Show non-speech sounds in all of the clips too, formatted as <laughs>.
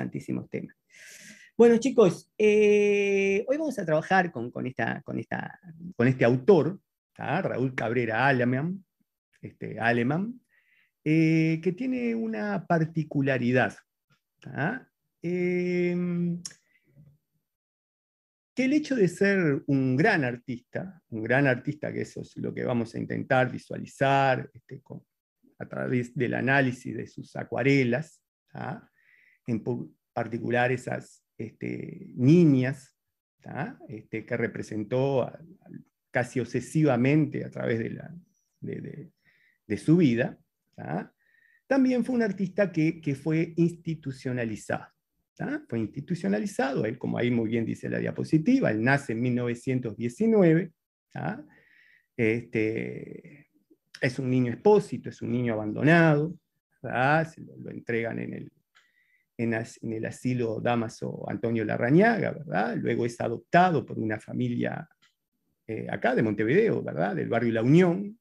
interesantísimos temas. Bueno, chicos, eh, hoy vamos a trabajar con, esta, con, esta, con este autor, Raúl Cabrera Aleman, este, Alemán, eh, que tiene una particularidad. Em, que el hecho de ser un gran artista, un gran artista, que eso es lo que vamos a intentar visualizar este, a través del análisis de sus acuarelas, en particular esas este, niñas este, que representó casi obsesivamente a través de, su vida, también fue un artista que, fue institucionalizado. Fue institucionalizado, él, como ahí muy bien dice la diapositiva, él nace en 1919, este, es un niño expósito, es un niño abandonado, se lo, entregan en el, en, el asilo Damaso Antonio Larrañaga, ¿verdad? luego es adoptado por una familia eh, acá de Montevideo, ¿verdad? del barrio La Unión,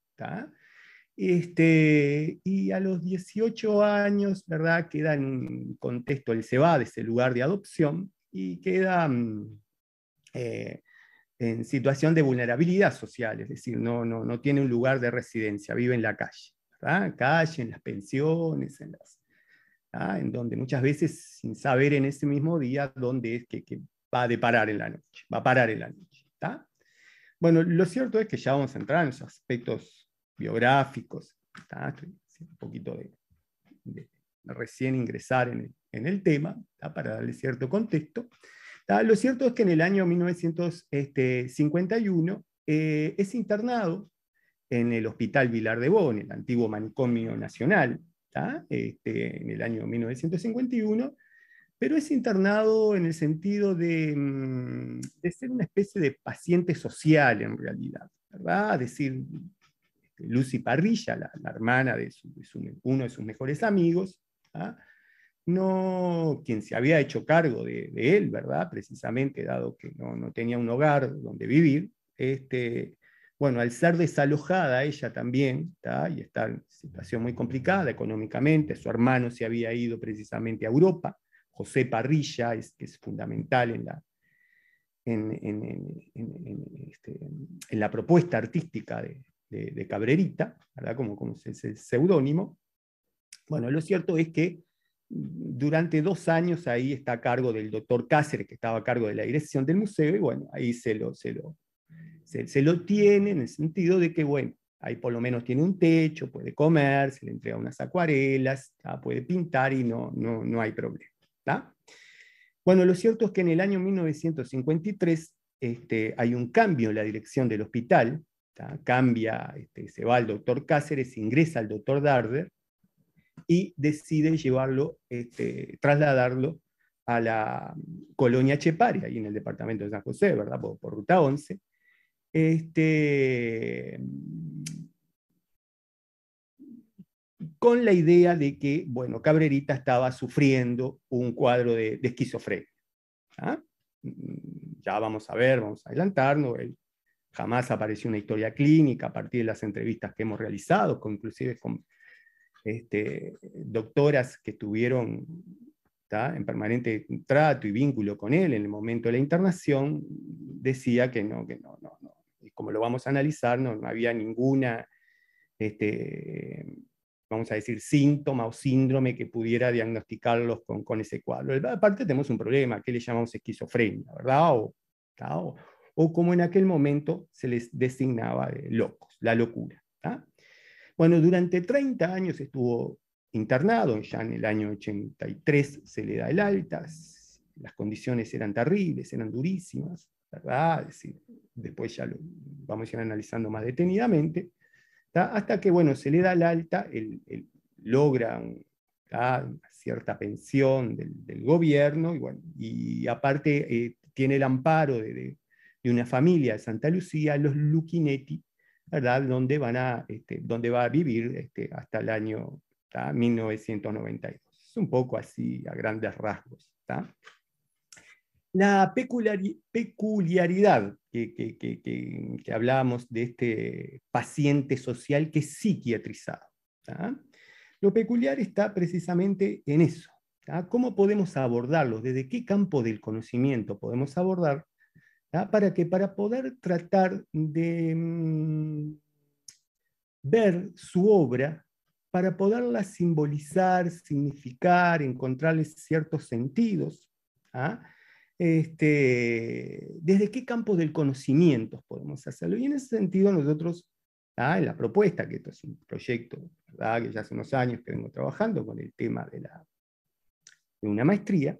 este, y a los 18 años, ¿verdad? Queda en contexto, él se va de ese lugar de adopción y queda mm, eh, en situación de vulnerabilidad social, es decir, no, no, no tiene un lugar de residencia, vive en la calle, ¿verdad? Calle, en las pensiones, en, las, en donde muchas veces, sin saber en ese mismo día dónde es que, va a deparar en la noche, va a parar en la noche. Bueno, lo cierto es que ya vamos a entrar en esos aspectos biográficos, un poquito de, recién ingresar en el, tema, para darle cierto contexto. Lo cierto es que en el año 1951 eh, es internado en el Hospital Vilar de Bonn, el antiguo manicomio nacional, este, en el año 1951, pero es internado en el sentido de, mm, de, ser una especie de paciente social en realidad, ¿verdad? Es decir, Lucy Parrilla, la, hermana de, uno de sus mejores amigos, ¿ah? no, quien se había hecho cargo de, él, ¿verdad? Precisamente, dado que no, tenía un hogar donde vivir, este, bueno, al ser desalojada ella también, y está en situación muy complicada económicamente, su hermano se había ido precisamente a Europa, José Parrilla es, es fundamental en la, este, en la propuesta artística de, de, Cabrerita, ¿verdad? Como, como es el seudónimo. Bueno, lo cierto es que durante dos años ahí está a cargo del doctor Cáceres, que estaba a cargo de la dirección del museo, y bueno, ahí se lo, se lo, se, lo tiene en el sentido de que, bueno, ahí por lo menos tiene un techo, puede comer, se le entrega unas acuarelas, puede pintar y no, no, no hay problema. Bueno, lo cierto es que en el año 1953 este, hay un cambio en la dirección del hospital, cambia, este, se va al doctor Cáceres, ingresa al doctor Darder y decide llevarlo, este, trasladarlo a la colonia Chepari, ahí en el departamento de San José, ¿verdad? Por, ruta 11. Este, con la idea de que, bueno, Cabrerita estaba sufriendo un cuadro de, esquizofrenia. ¿ah? Ya vamos a ver, vamos a adelantarnos, Jamás apareció una historia clínica a partir de las entrevistas que hemos realizado, con, inclusive con este, doctoras que estuvieron en permanente trato y vínculo con él en el momento de la internación, decía que no, que no, no, no. Como lo vamos a analizar, no, había ninguna, este, vamos a decir, síntoma o síndrome que pudiera diagnosticarlos con, ese cuadro. Aparte tenemos un problema, que le llamamos esquizofrenia, ¿verdad? O, o como en aquel momento se les designaba locos, la locura. Bueno, durante 30 años estuvo internado, ya en el año 83 se le da el alta, las condiciones eran terribles, eran durísimas, ¿verdad? después ya lo vamos a ir analizando más detenidamente, hasta que, bueno, se le da el alta, él, logra cierta pensión del, gobierno, y, bueno, y aparte eh, tiene el amparo de, una familia de Santa Lucía, los Luchinetti, ¿verdad? Donde, van a, este, va a vivir este, hasta el año 1992. Es un poco así a grandes rasgos. La peculiaridad que, que, que, hablábamos de este paciente social que es psiquiatrizado. Lo peculiar está precisamente en eso, ¿Cómo podemos abordarlos? ¿Desde qué campo del conocimiento podemos abordar? Para que para poder tratar de mm, ver su obra, para poderla simbolizar, significar, encontrarles ciertos sentidos. Este, ¿Desde qué campo del conocimiento podemos hacerlo? Y en ese sentido nosotros, en la propuesta, que esto es un proyecto que ya hace unos años que vengo trabajando con el tema de, la, de una maestría,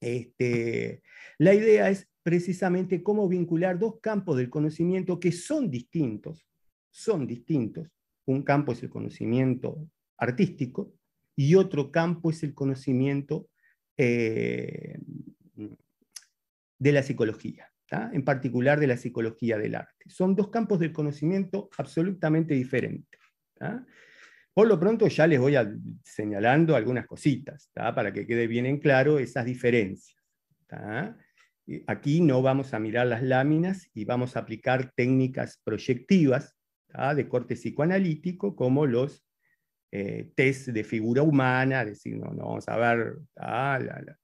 este, la idea es precisamente cómo vincular dos campos del conocimiento que son distintos, son distintos. Un campo es el conocimiento artístico y otro campo es el conocimiento eh, de la psicología, en particular de la psicología del arte. Son dos campos del conocimiento absolutamente diferentes. Por lo pronto ya les voy señalando algunas cositas, para que quede bien en claro esas diferencias. Aquí no vamos a mirar las láminas y vamos a aplicar técnicas proyectivas de corte psicoanalítico como los eh, test de figura humana, decir, no, no vamos a ver la,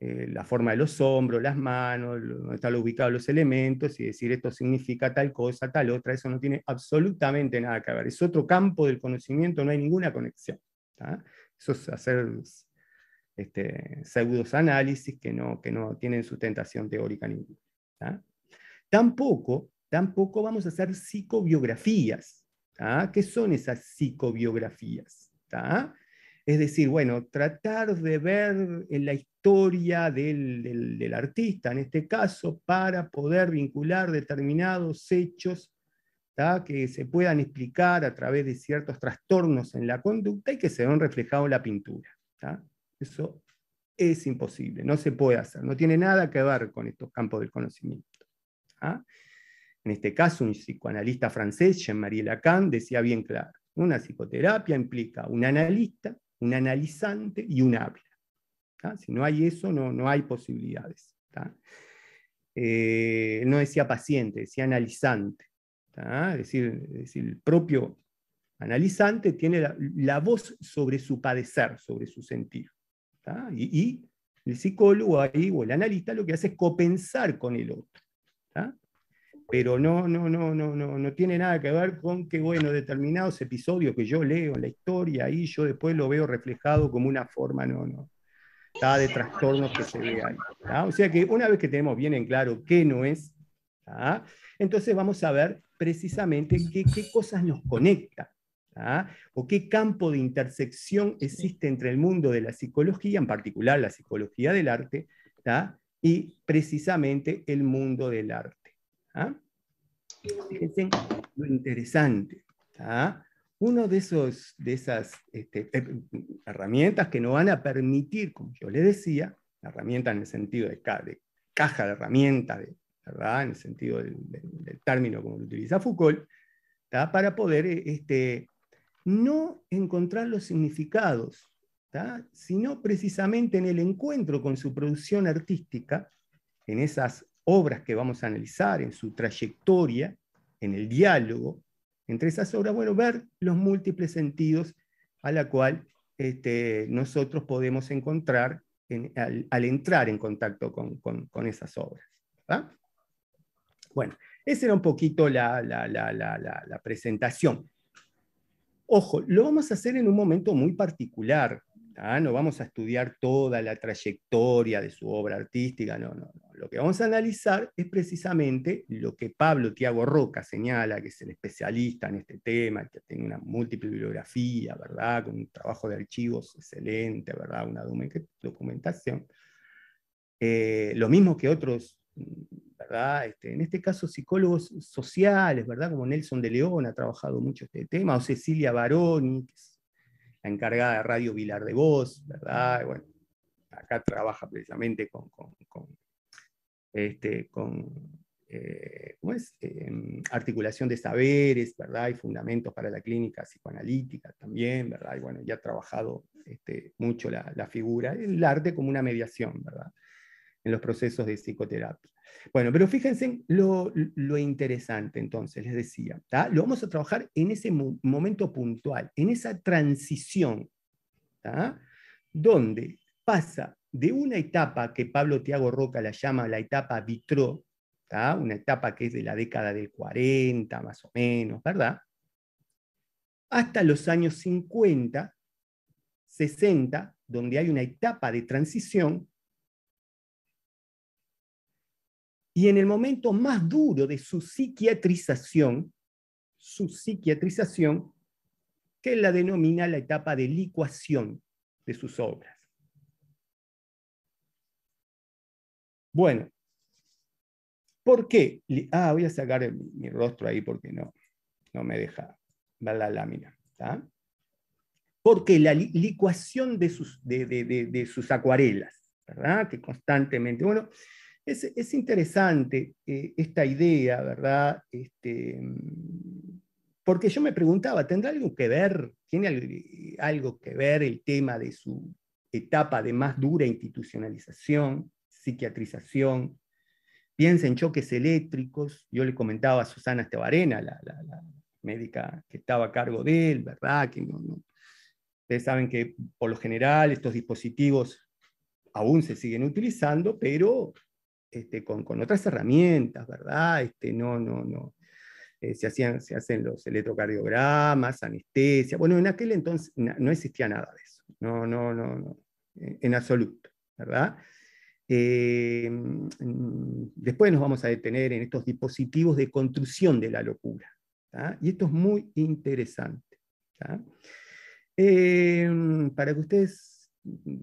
eh, la, forma de los hombros, las manos, dónde están ubicados los elementos, y decir esto significa tal cosa, tal otra, eso no tiene absolutamente nada que ver. Es otro campo del conocimiento, no hay ninguna conexión. Eso es hacer este, pseudosanálisis que no, que no tienen sustentación teórica ninguna. Tampoco, tampoco vamos a hacer psicobiografías. ¿Qué son esas psicobiografías? Es decir, bueno, tratar de ver en la historia del, artista, en este caso, para poder vincular determinados hechos que se puedan explicar a través de ciertos trastornos en la conducta y que se ven reflejados en la pintura. Eso es imposible, no se puede hacer, no tiene nada que ver con estos campos del conocimiento. En este caso, un psicoanalista francés, Jean-Marie Lacan, decía bien claro, una psicoterapia implica un analista, un analizante y un habla. Si no hay eso, no, no hay posibilidades. Eh, no decía paciente, decía analizante. Es decir, el propio analizante tiene la, voz sobre su padecer, sobre su sentir. Y, y, el psicólogo ahí, o el analista lo que hace es copensar con el otro pero no, no, no, no, no, no tiene nada que ver con que, bueno, determinados episodios que yo leo en la historia, ahí yo después lo veo reflejado como una forma, no, no, de trastornos que se ve ahí. O sea que una vez que tenemos bien en claro qué no es, entonces vamos a ver precisamente qué, qué cosas nos conectan. o qué campo de intersección existe entre el mundo de la psicología, en particular la psicología del arte, y precisamente el mundo del arte. ¿Ah? Lo interesante. ¿ah? Uno de, esos, de esas este, eh, herramientas que nos van a permitir, como yo les decía, herramienta en el sentido de, caja de herramientas, ¿verdad? en el sentido del, término como lo utiliza Foucault, para poder este, no encontrar los significados, sino precisamente en el encuentro con su producción artística, en esas obras que vamos a analizar, en su trayectoria, en el diálogo entre esas obras, bueno, ver los múltiples sentidos a la cual este, nosotros podemos encontrar al, entrar en contacto con, esas obras. Bueno, esa era un poquito la, la presentación. Ojo, lo vamos a hacer en un momento muy particular, ¿ah? no vamos a estudiar toda la trayectoria de su obra artística, no, no. Lo que vamos a analizar es precisamente lo que Pablo Tiago Roca señala, que es el especialista en este tema, que tiene una múltiple bibliografía, ¿verdad? Con un trabajo de archivos excelente, ¿verdad? Una documentación. Eh, lo mismo que otros, ¿verdad? Este, en este caso psicólogos sociales, ¿verdad? Como Nelson de León ha trabajado mucho este tema, o Cecilia Baroni, que la encargada de Radio Vilar de Voz, ¿verdad? Bueno, acá trabaja precisamente con, este, eh, em, articulación de saberes, ¿verdad? Y fundamentos para la clínica psicoanalítica también, ¿verdad? Y bueno, ya ha trabajado este, mucho la, la, figura, el arte como una mediación, ¿verdad? En los procesos de psicoterapia. Bueno, pero fíjense lo, interesante, entonces, les decía, lo vamos a trabajar en ese momento puntual, en esa transición. donde pasa de una etapa que Pablo Tiago Roca la llama la etapa Vitró, una etapa que es de la década del 40 más o menos, ¿verdad? Hasta los años 50, 60, donde hay una etapa de transición, y en el momento más duro de su psiquiatrización, su psiquiatrización, que la denomina la etapa de licuación de sus obras. Bueno, ¿por qué? Ah, voy a sacar mi, rostro ahí porque no, no me deja ver la lámina. Porque la licuación de sus, de, sus acuarelas, ¿verdad? Que constantemente, bueno, es, interesante eh, esta idea, ¿verdad? Este, porque yo me preguntaba, ¿tendrá algo que ver, tiene algo que ver el tema de su etapa de más dura institucionalización, psiquiatrización? Piensa en choques eléctricos. Yo le comentaba a Susana Estebarena, la, médica que estaba a cargo de él, ¿verdad? Que Ustedes saben que por lo general estos dispositivos aún se siguen utilizando, pero este, con, otras herramientas, ¿verdad? Este, no, no, no. Eh, se, hacían, se hacen los electrocardiogramas, anestesia. Bueno, en aquel entonces no, existía nada de eso. No, no, no, no. En, absoluto, ¿verdad? Eh, después nos vamos a detener en estos dispositivos de construcción de la locura. Y esto es muy interesante. Eh, para que ustedes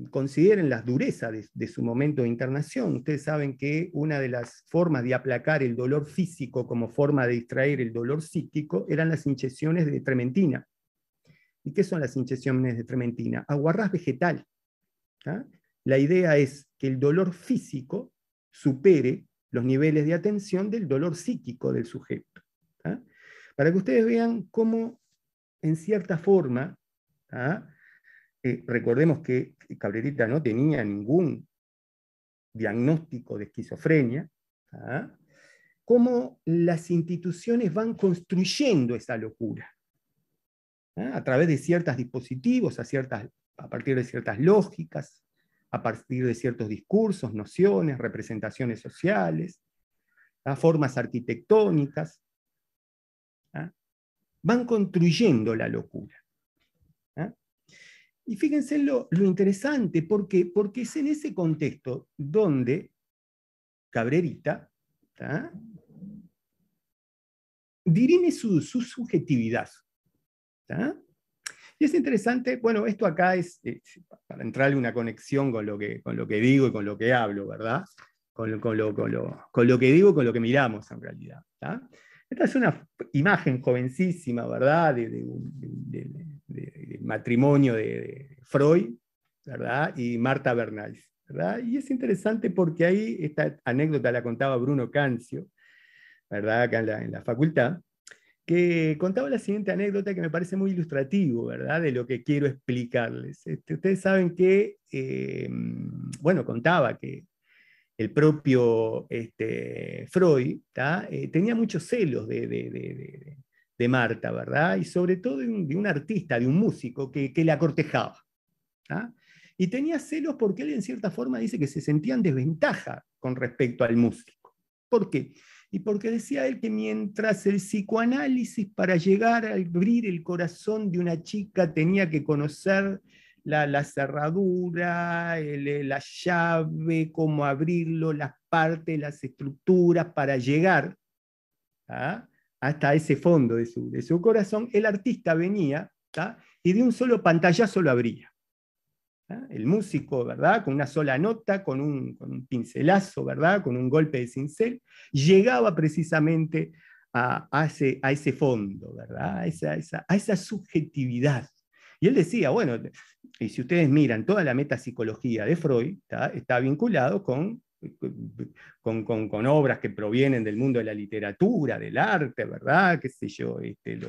consideren las durezas de, su momento de internación. Ustedes saben que una de las formas de aplacar el dolor físico como forma de distraer el dolor psíquico eran las inyecciones de trementina. ¿Y qué son las inyecciones de trementina? Aguarrás vegetal. La idea es que el dolor físico supere los niveles de atención del dolor psíquico del sujeto. Para que ustedes vean cómo, en cierta forma, eh, recordemos que Cabrerita no tenía ningún diagnóstico de esquizofrenia, cómo las instituciones van construyendo esa locura, a través de ciertos dispositivos, a, ciertas, a partir de ciertas lógicas, a partir de ciertos discursos, nociones, representaciones sociales, ¿ah? formas arquitectónicas, van construyendo la locura. Y fíjense lo, interesante, ¿por porque es en ese contexto donde Cabrerita dirime su, subjetividad. Y es interesante, bueno, esto acá es, para entrarle una conexión con lo, que, con lo que digo y con lo que hablo, ¿verdad? Con lo, con lo, con lo, que digo y con lo que miramos en realidad. Esta es una imagen jovencísima, ¿verdad? De, de, matrimonio de, Freud, ¿verdad? Y Marta Bernal, ¿verdad? Y es interesante porque ahí esta anécdota la contaba Bruno Cancio, ¿verdad? Acá en la, facultad, que contaba la siguiente anécdota que me parece muy ilustrativo, ¿verdad? De lo que quiero explicarles. Este, ustedes saben que, eh, bueno, contaba que el propio este, Freud eh, tenía muchos celos de, Marta, ¿verdad? Y sobre todo de un, artista, de un músico que, le acortejaba. Y tenía celos porque él en cierta forma dice que se sentía en desventaja con respecto al músico. ¿Por qué? Y porque decía él que mientras el psicoanálisis para llegar a abrir el corazón de una chica tenía que conocer la, cerradura, la llave, cómo abrirlo, las partes, las estructuras para llegar hasta ese fondo de su, de su, corazón, el artista venía y de un solo pantallazo lo abría. El músico, ¿verdad? Con una sola nota, con un, pincelazo, ¿verdad? Con un golpe de cincel, llegaba precisamente a, ese, fondo, ¿verdad? A esa, esa subjetividad. Y él decía, bueno, y si ustedes miran toda la metapsicología de Freud, está, vinculado con, con, obras que provienen del mundo de la literatura, del arte, ¿verdad? ¿Qué sé yo? Este,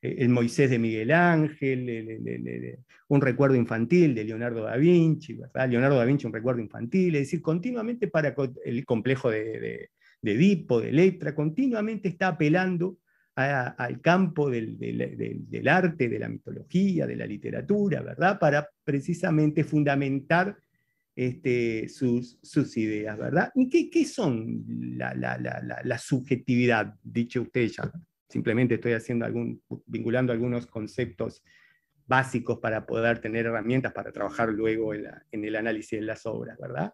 el Moisés de Miguel Ángel, un recuerdo infantil de Leonardo da Vinci, ¿verdad? Leonardo da Vinci, un recuerdo infantil, es decir, continuamente para el complejo de, de Edipo, de Electra, continuamente está apelando al campo del, del, arte, de la mitología, de la literatura, ¿verdad? Para precisamente fundamentar este, sus, ideas, ¿verdad? ¿Y qué, son la, subjetividad? Dicho usted ya, simplemente estoy haciendo algún, vinculando algunos conceptos básicos para poder tener herramientas para trabajar luego en, el análisis de las obras, ¿verdad?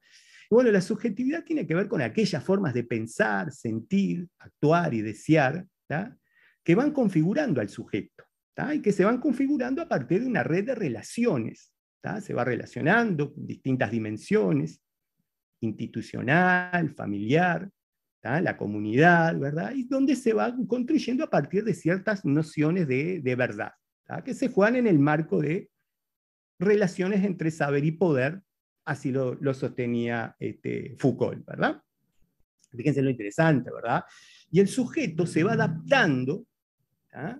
Bueno, la subjetividad tiene que ver con aquellas formas de pensar, sentir, actuar y desear, ¿tá? que van configurando al sujeto y que se van configurando a partir de una red de relaciones. Se va relacionando distintas dimensiones, institucional, familiar, la comunidad, ¿verdad? Y donde se va construyendo a partir de ciertas nociones de, verdad, que se juegan en el marco de relaciones entre saber y poder, así lo, sostenía este, Foucault. Fíjense lo interesante, ¿verdad? Y el sujeto se va adaptando ¿ah?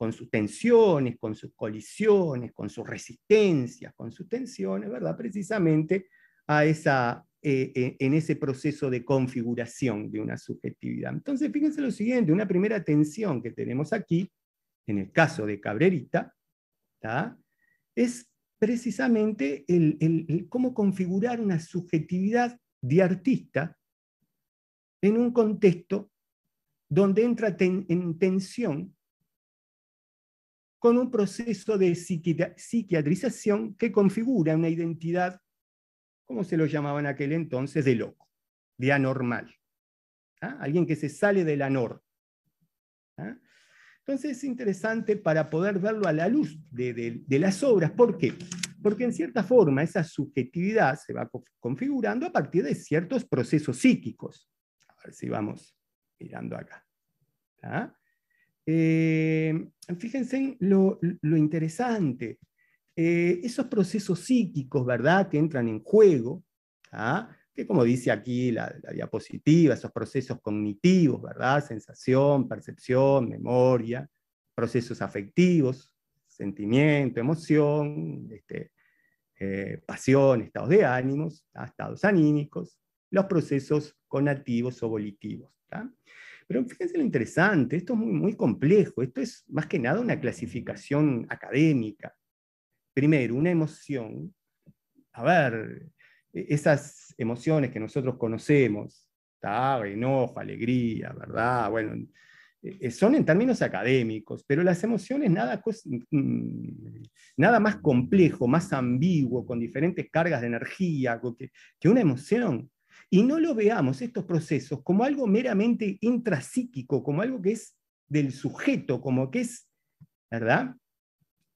Con sus tensiones, con sus colisiones, con sus resistencias, con sus tensiones, ¿verdad? Precisamente a esa, eh, eh, en ese proceso de configuración de una subjetividad. Entonces, fíjense lo siguiente, una primera tensión que tenemos aquí, en el caso de Cabrerita, es precisamente el, cómo configurar una subjetividad de artista en un contexto donde entra en tensión con un proceso de psiquiatrización que configura una identidad, como se lo llamaba en aquel entonces, de loco, de anormal. ¿ah? Alguien que se sale del anor. ¿ah? Entonces es interesante para poder verlo a la luz de, las obras. ¿Por qué? Porque en cierta forma esa subjetividad se va configurando a partir de ciertos procesos psíquicos. A ver si vamos mirando acá. Eh, fíjense lo, interesante. Eh, esos procesos psíquicos, ¿verdad?, que entran en juego, que como dice aquí la, diapositiva, esos procesos cognitivos, ¿verdad?, sensación, percepción, memoria, procesos afectivos, sentimiento, emoción, este, eh, pasión, estados de ánimos, estados anímicos, los procesos conativos o volitivos. Pero fíjense lo interesante, esto es muy, muy complejo, esto es más que nada una clasificación académica. Primero, una emoción, a ver, e-, esas emociones que nosotros conocemos, enojo, alegría, ¿verdad? Bueno, e-, e-, son en términos académicos, pero las emociones nada, mm, nada más complejo, más ambiguo, con diferentes cargas de energía, que, que una emoción y no lo veamos estos procesos como algo meramente intrapsíquico, como algo que es del sujeto, como que es, ¿verdad?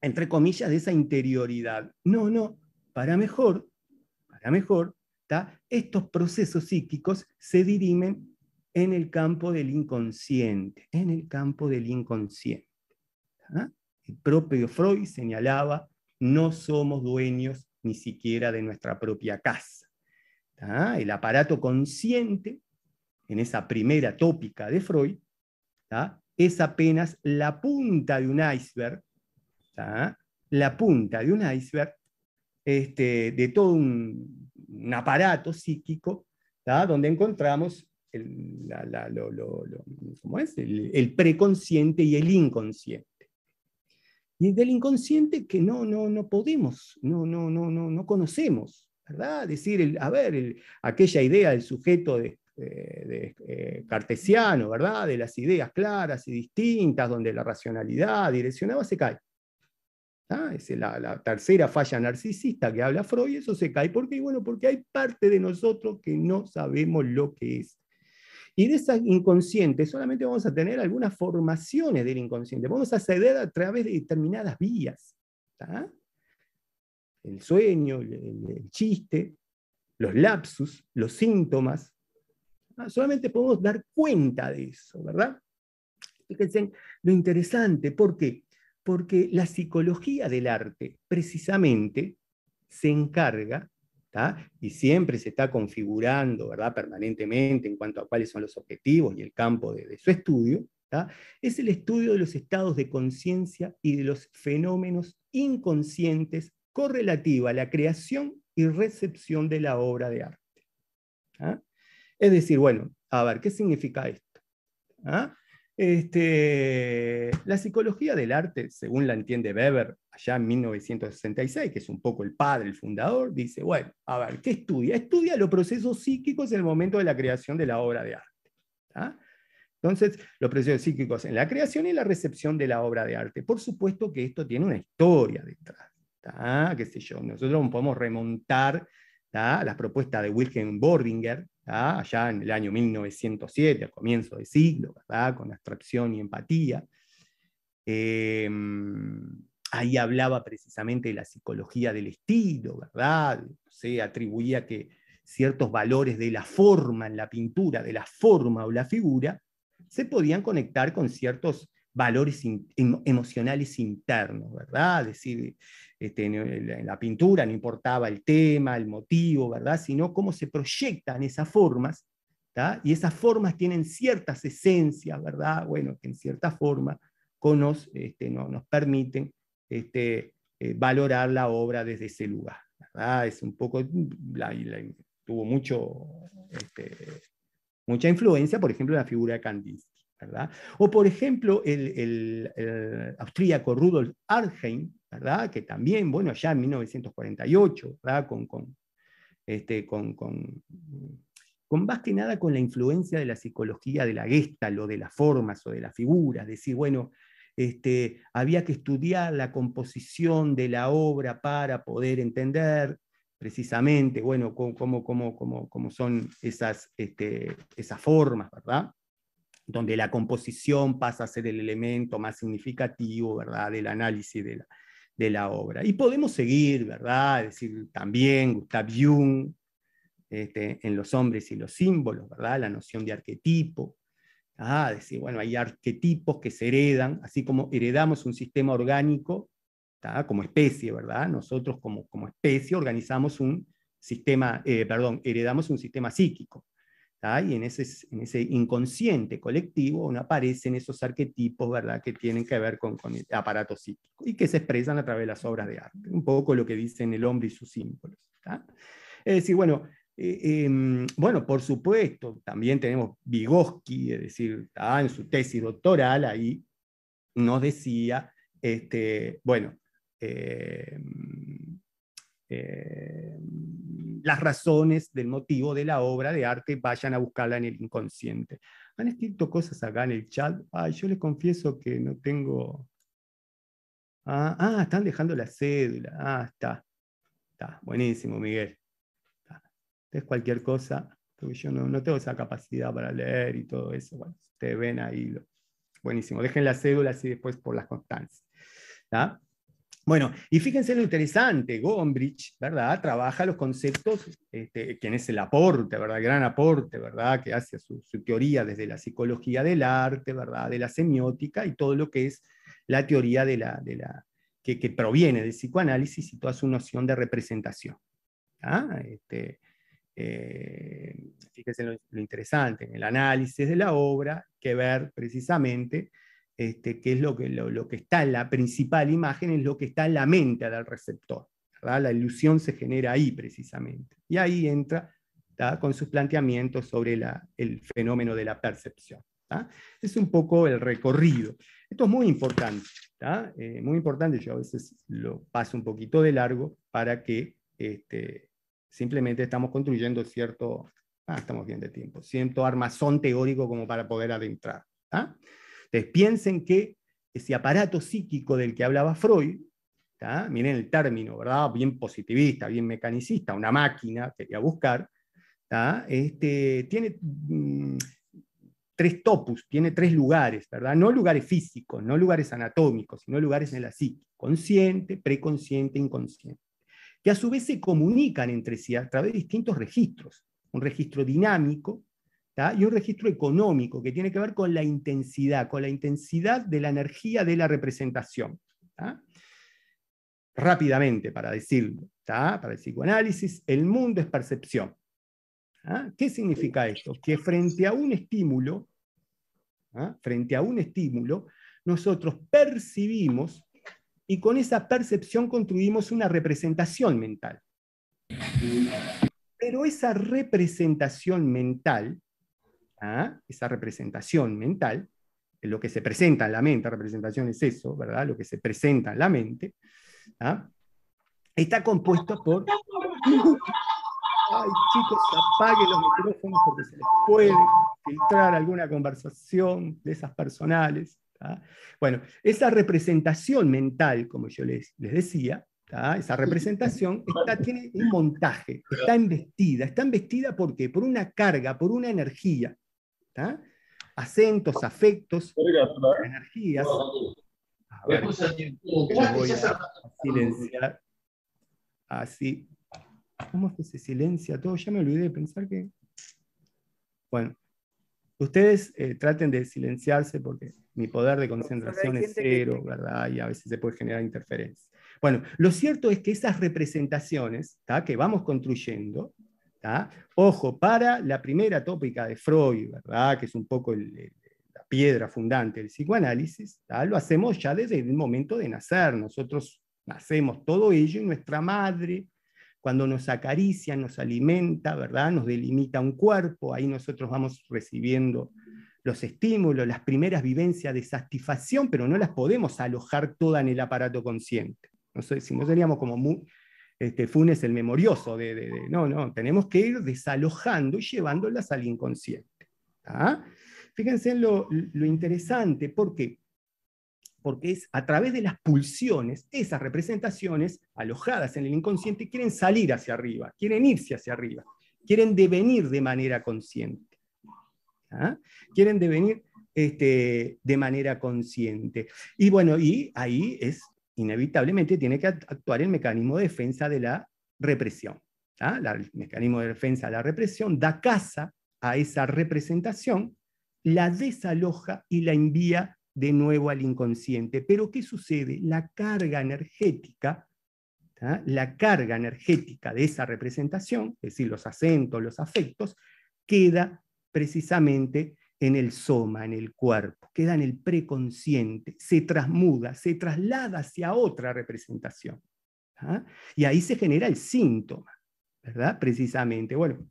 Entre comillas, de esa interioridad. No, no, para mejor, para mejor, estos procesos psíquicos se dirimen en el campo del inconsciente, en el campo del inconsciente. El propio Freud señalaba, no somos dueños ni siquiera de nuestra propia casa. El aparato consciente, en esa primera tópica de Freud, es apenas la punta de un iceberg, la punta de un iceberg este, de todo un, aparato psíquico, donde encontramos el, es? el, preconsciente y el inconsciente. Y del inconsciente que no, no, no podemos, no, no, no, no, no conocemos. ¿Verdad? Decir, a ver, aquella idea del sujeto eh, cartesiano, ¿verdad? De las ideas claras y distintas, donde la racionalidad direccionaba, se cae. Es la, la, tercera falla narcisista que habla Freud, eso se cae. ¿Por qué? Bueno, porque hay parte de nosotros que no sabemos lo que es. Y de esa inconsciente solamente vamos a tener algunas formaciones del inconsciente. Vamos a acceder a través de determinadas vías el sueño, el, chiste, los lapsus, los síntomas. Ah, solamente podemos dar cuenta de eso, ¿verdad? Fíjense lo interesante, ¿por qué? Porque la psicología del arte precisamente se encarga, y siempre se está configurando ¿verdad? permanentemente en cuanto a cuáles son los objetivos y el campo de, de su estudio, es el estudio de los estados de conciencia y de los fenómenos inconscientes correlativa a la creación y recepción de la obra de arte. ¿ah? Es decir, bueno, a ver, ¿qué significa esto? ¿Ah? Este, la psicología del arte, según la entiende Weber, allá en 1966, que es un poco el padre, el fundador, dice, bueno, a ver, ¿qué estudia? Estudia los procesos psíquicos en el momento de la creación de la obra de arte. Entonces, los procesos psíquicos en la creación y la recepción de la obra de arte. Por supuesto que esto tiene una historia detrás. ¿Qué sé yo? Nosotros podemos remontar las propuestas de Wilhelm Bordinger, allá en el año 1907, a comienzo del siglo, con abstracción y empatía. Em, ahí hablaba precisamente de la psicología del estilo, ¿verdad? Se atribuía que ciertos valores de la forma en la pintura, de la forma o la figura, se podían conectar con ciertos valores emocionales internos, ¿verdad? Es decir, este, en la pintura no importaba el tema, el motivo, ¿verdad? Sino cómo se proyectan esas formas, y esas formas tienen ciertas esencias, ¿verdad? Bueno, que en cierta forma nos, este, no, nos permiten este, eh, valorar la obra desde ese lugar, ¿verdad? Es un poco, tuvo mucho, este, mucha influencia, por ejemplo, la figura de Kandinsky. O por ejemplo, el, austríaco Rudolf Arnheim, que también, bueno, ya en 1948, ¿verdad? Con, con, este, con, con, con, más que nada con la influencia de la psicología de la Gestalt o de las formas o de las figuras, decir, bueno, este, había que estudiar la composición de la obra para poder entender precisamente, bueno, cómo, cómo, cómo, cómo son esas, este, esas formas, ¿verdad? donde la composición pasa a ser el elemento más significativo, ¿verdad?, del análisis de la, de la obra. Y podemos seguir, ¿verdad?, es decir, también Gustav Jung, este, en los hombres y los símbolos, ¿verdad?, la noción de arquetipo, ah, decir, bueno, hay arquetipos que se heredan, así como heredamos un sistema orgánico, como especie, ¿verdad? Nosotros como, como especie organizamos un sistema, eh, perdón, heredamos un sistema psíquico y en ese, en ese inconsciente colectivo aparecen esos arquetipos ¿verdad? que tienen que ver con, con, el aparato psíquico y que se expresan a través de las obras de arte. Un poco lo que dicen el hombre y sus símbolos. Es decir, bueno, eh, em, bueno, por supuesto, también tenemos Vygotsky, es decir, en su tesis doctoral ahí nos decía, este, bueno, eh, eh, las razones del motivo de la obra de arte, vayan a buscarla en el inconsciente. Han escrito cosas acá en el chat. Ay, yo les confieso que no tengo... Ah, ah están dejando la cédula. Ah, está. Está, buenísimo, Miguel. Es cualquier cosa, porque yo no, no, tengo esa capacidad para leer y todo eso. Bueno, ustedes ven ahí. Buenísimo. Dejen la cédula así después por las constancias. ¿Está? Bueno, y fíjense lo interesante, Gombrich, ¿verdad? Trabaja los conceptos, este, quien es el aporte, ¿verdad? El gran aporte, ¿verdad? Que hace su, teoría desde la psicología del arte, ¿verdad? De la semiótica y todo lo que es la teoría de la, que, proviene del psicoanálisis y toda su noción de representación. Este, eh, fíjense lo, lo, interesante, en el análisis de la obra, que ver precisamente este, que es lo que, lo, que está en la principal imagen, es lo que está en la mente del receptor. La ilusión se genera ahí precisamente. Y ahí entra con sus planteamientos sobre el fenómeno de la percepción. Es un poco el recorrido. Esto es muy importante, eh, muy importante, yo a veces lo paso un poquito de largo para que este, simplemente estamos construyendo cierto, ah, estamos bien de tiempo, cierto armazón teórico como para poder adentrar. Entonces, piensen que ese aparato psíquico del que hablaba Freud, miren el término, bien positivista, bien mecanicista, una máquina, quería buscar, este, tiene mm, tres topus, tiene tres lugares, no lugares físicos, no lugares anatómicos, sino lugares en la psique, consciente, preconsciente, inconsciente, que a su vez se comunican entre sí a través de distintos registros, un registro dinámico, y un registro económico que tiene que ver con la intensidad, con la intensidad de la energía de la representación. Rápidamente, para decirlo, para el psicoanálisis, el mundo es percepción. ¿Qué significa esto? Que frente a un estímulo, frente a un estímulo, nosotros percibimos y con esa percepción construimos una representación mental. Pero esa representación mental esa representación mental, lo que se presenta en la mente, representación es eso, ¿verdad? Lo que se presenta en la mente, ¿ah? está compuesto por... <laughs> Ay, chicos, apaguen los micrófonos porque se les puede filtrar alguna conversación de esas personales. Bueno, esa representación mental, como yo les, les decía, esa representación está, tiene un montaje, está investida. Está investida ¿por qué? Por una carga, por una energía. Acentos, afectos, energías. A ver, voy a silenciar. Así. ¿Cómo es que se silencia todo? Ya me olvidé de pensar que... Bueno, ustedes eh, traten de silenciarse porque mi poder de concentración es cero, ¿verdad? Y a veces se puede generar interferencia. Bueno, lo cierto es que esas representaciones que vamos construyendo, ojo, para la primera tópica de Freud, ¿verdad? que es un poco la piedra fundante del psicoanálisis, lo hacemos ya desde el momento de nacer. Nosotros nacemos todo ello y nuestra madre, cuando nos acaricia, nos alimenta, ¿verdad? nos delimita un cuerpo, ahí nosotros vamos recibiendo los estímulos, las primeras vivencias de satisfacción, pero no las podemos alojar todas en el aparato consciente. No sé, si no seríamos como muy, este, Funes el memorioso, de, no, no, tenemos que ir desalojando y llevándolas al inconsciente. Fíjense en lo, lo interesante, ¿por qué? Porque es a través de las pulsiones, esas representaciones alojadas en el inconsciente quieren salir hacia arriba, quieren irse hacia arriba, quieren devenir de manera consciente. Quieren devenir este, de manera consciente. Y bueno, y ahí es inevitablemente tiene que actuar el mecanismo de defensa de la represión. el mecanismo de defensa de la represión da casa a esa representación, la desaloja y la envía de nuevo al inconsciente. Pero ¿qué sucede? La carga energética, la carga energética de esa representación, es decir, los acentos, los afectos, queda precisamente en el soma, en el cuerpo, queda en el preconsciente, se transmuda, se traslada hacia otra representación. ¿ah? Y ahí se genera el síntoma, ¿verdad? Precisamente. Bueno,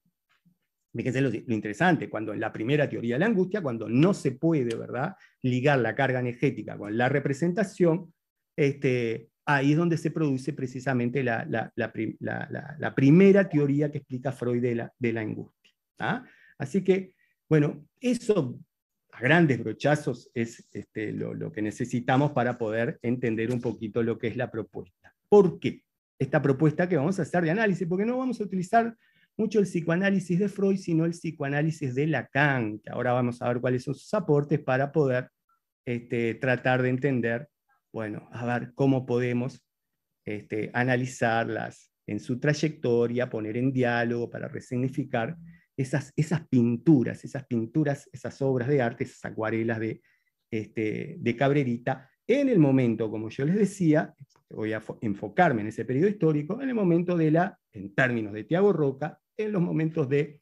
fíjense lo, interesante, cuando en la primera teoría de la angustia, cuando no se puede, ¿verdad?, ligar la carga energética con la representación, este, ahí es donde se produce precisamente la, la, primera teoría que explica Freud de la, de angustia. ¿ah? Así que bueno, eso a grandes brochazos es este, lo, que necesitamos para poder entender un poquito lo que es la propuesta. ¿Por qué? Esta propuesta que vamos a hacer de análisis, porque no vamos a utilizar mucho el psicoanálisis de Freud, sino el psicoanálisis de Lacan, que ahora vamos a ver cuáles son sus aportes para poder este, tratar de entender, bueno, a ver cómo podemos este, analizarlas en su trayectoria, poner en diálogo para resignificar esas, esas pinturas, esas pinturas, esas obras de arte, esas acuarelas de, este, de Cabrerita, en el momento, como yo les decía, voy a enfocarme en ese periodo histórico, en el momento de la, en términos de Tiago Roca, en los momentos de,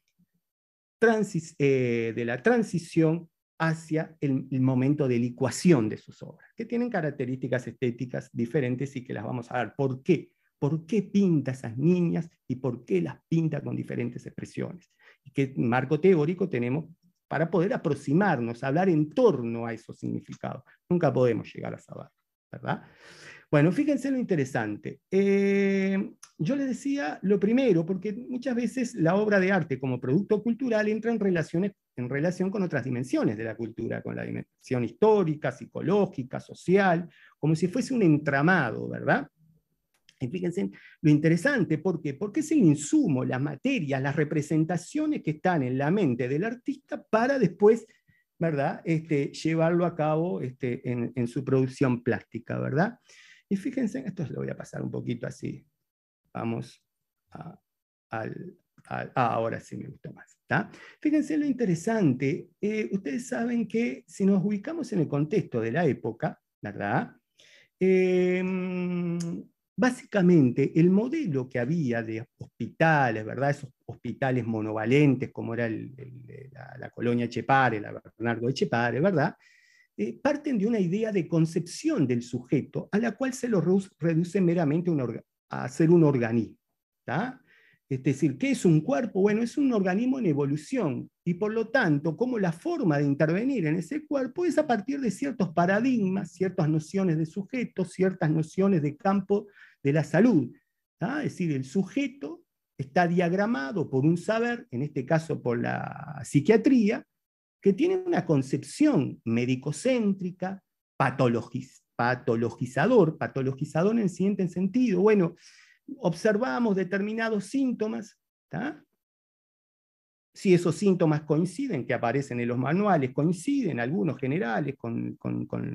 eh, de la transición hacia el, el, momento de licuación de sus obras, que tienen características estéticas diferentes y que las vamos a ver. ¿Por qué? ¿Por qué pinta esas niñas y por qué las pinta con diferentes expresiones? Y qué marco teórico tenemos para poder aproximarnos, hablar en torno a esos significados. Nunca podemos llegar a saber, ¿verdad? Bueno, fíjense lo interesante. Eh, yo les decía lo primero, porque muchas veces la obra de arte como producto cultural entra en, relaciones, en relación con otras dimensiones de la cultura, con la dimensión histórica, psicológica, social, como si fuese un entramado, ¿verdad? Y fíjense lo interesante, ¿por qué? Porque es el insumo, las materias, las representaciones que están en la mente del artista para después, ¿verdad? Este, llevarlo a cabo este, en, su producción plástica, ¿verdad? Y fíjense, esto lo voy a pasar un poquito así. Vamos al, ah, ahora sí me gusta más. Fíjense lo interesante. Eh, ustedes saben que si nos ubicamos en el contexto de la época, ¿verdad? Eh, Básicamente, el modelo que había de hospitales, ¿verdad? Esos hospitales monovalentes, como era la, colonia Chepare, la Bernardo de Chepare, ¿verdad? Eh, parten de una idea de concepción del sujeto a la cual se lo reduce meramente a ser un organismo. Es decir, ¿qué es un cuerpo? Bueno, es un organismo en evolución y por lo tanto, como la forma de intervenir en ese cuerpo es a partir de ciertos paradigmas, ciertas nociones de sujeto, ciertas nociones de campo de la salud. Es decir, el sujeto está diagramado por un saber, en este caso por la psiquiatría, que tiene una concepción medicocéntrica, patologizador, patologizador en el siguiente sentido. Bueno, observamos determinados síntomas, si esos síntomas coinciden, que aparecen en los manuales, coinciden, algunos generales, con,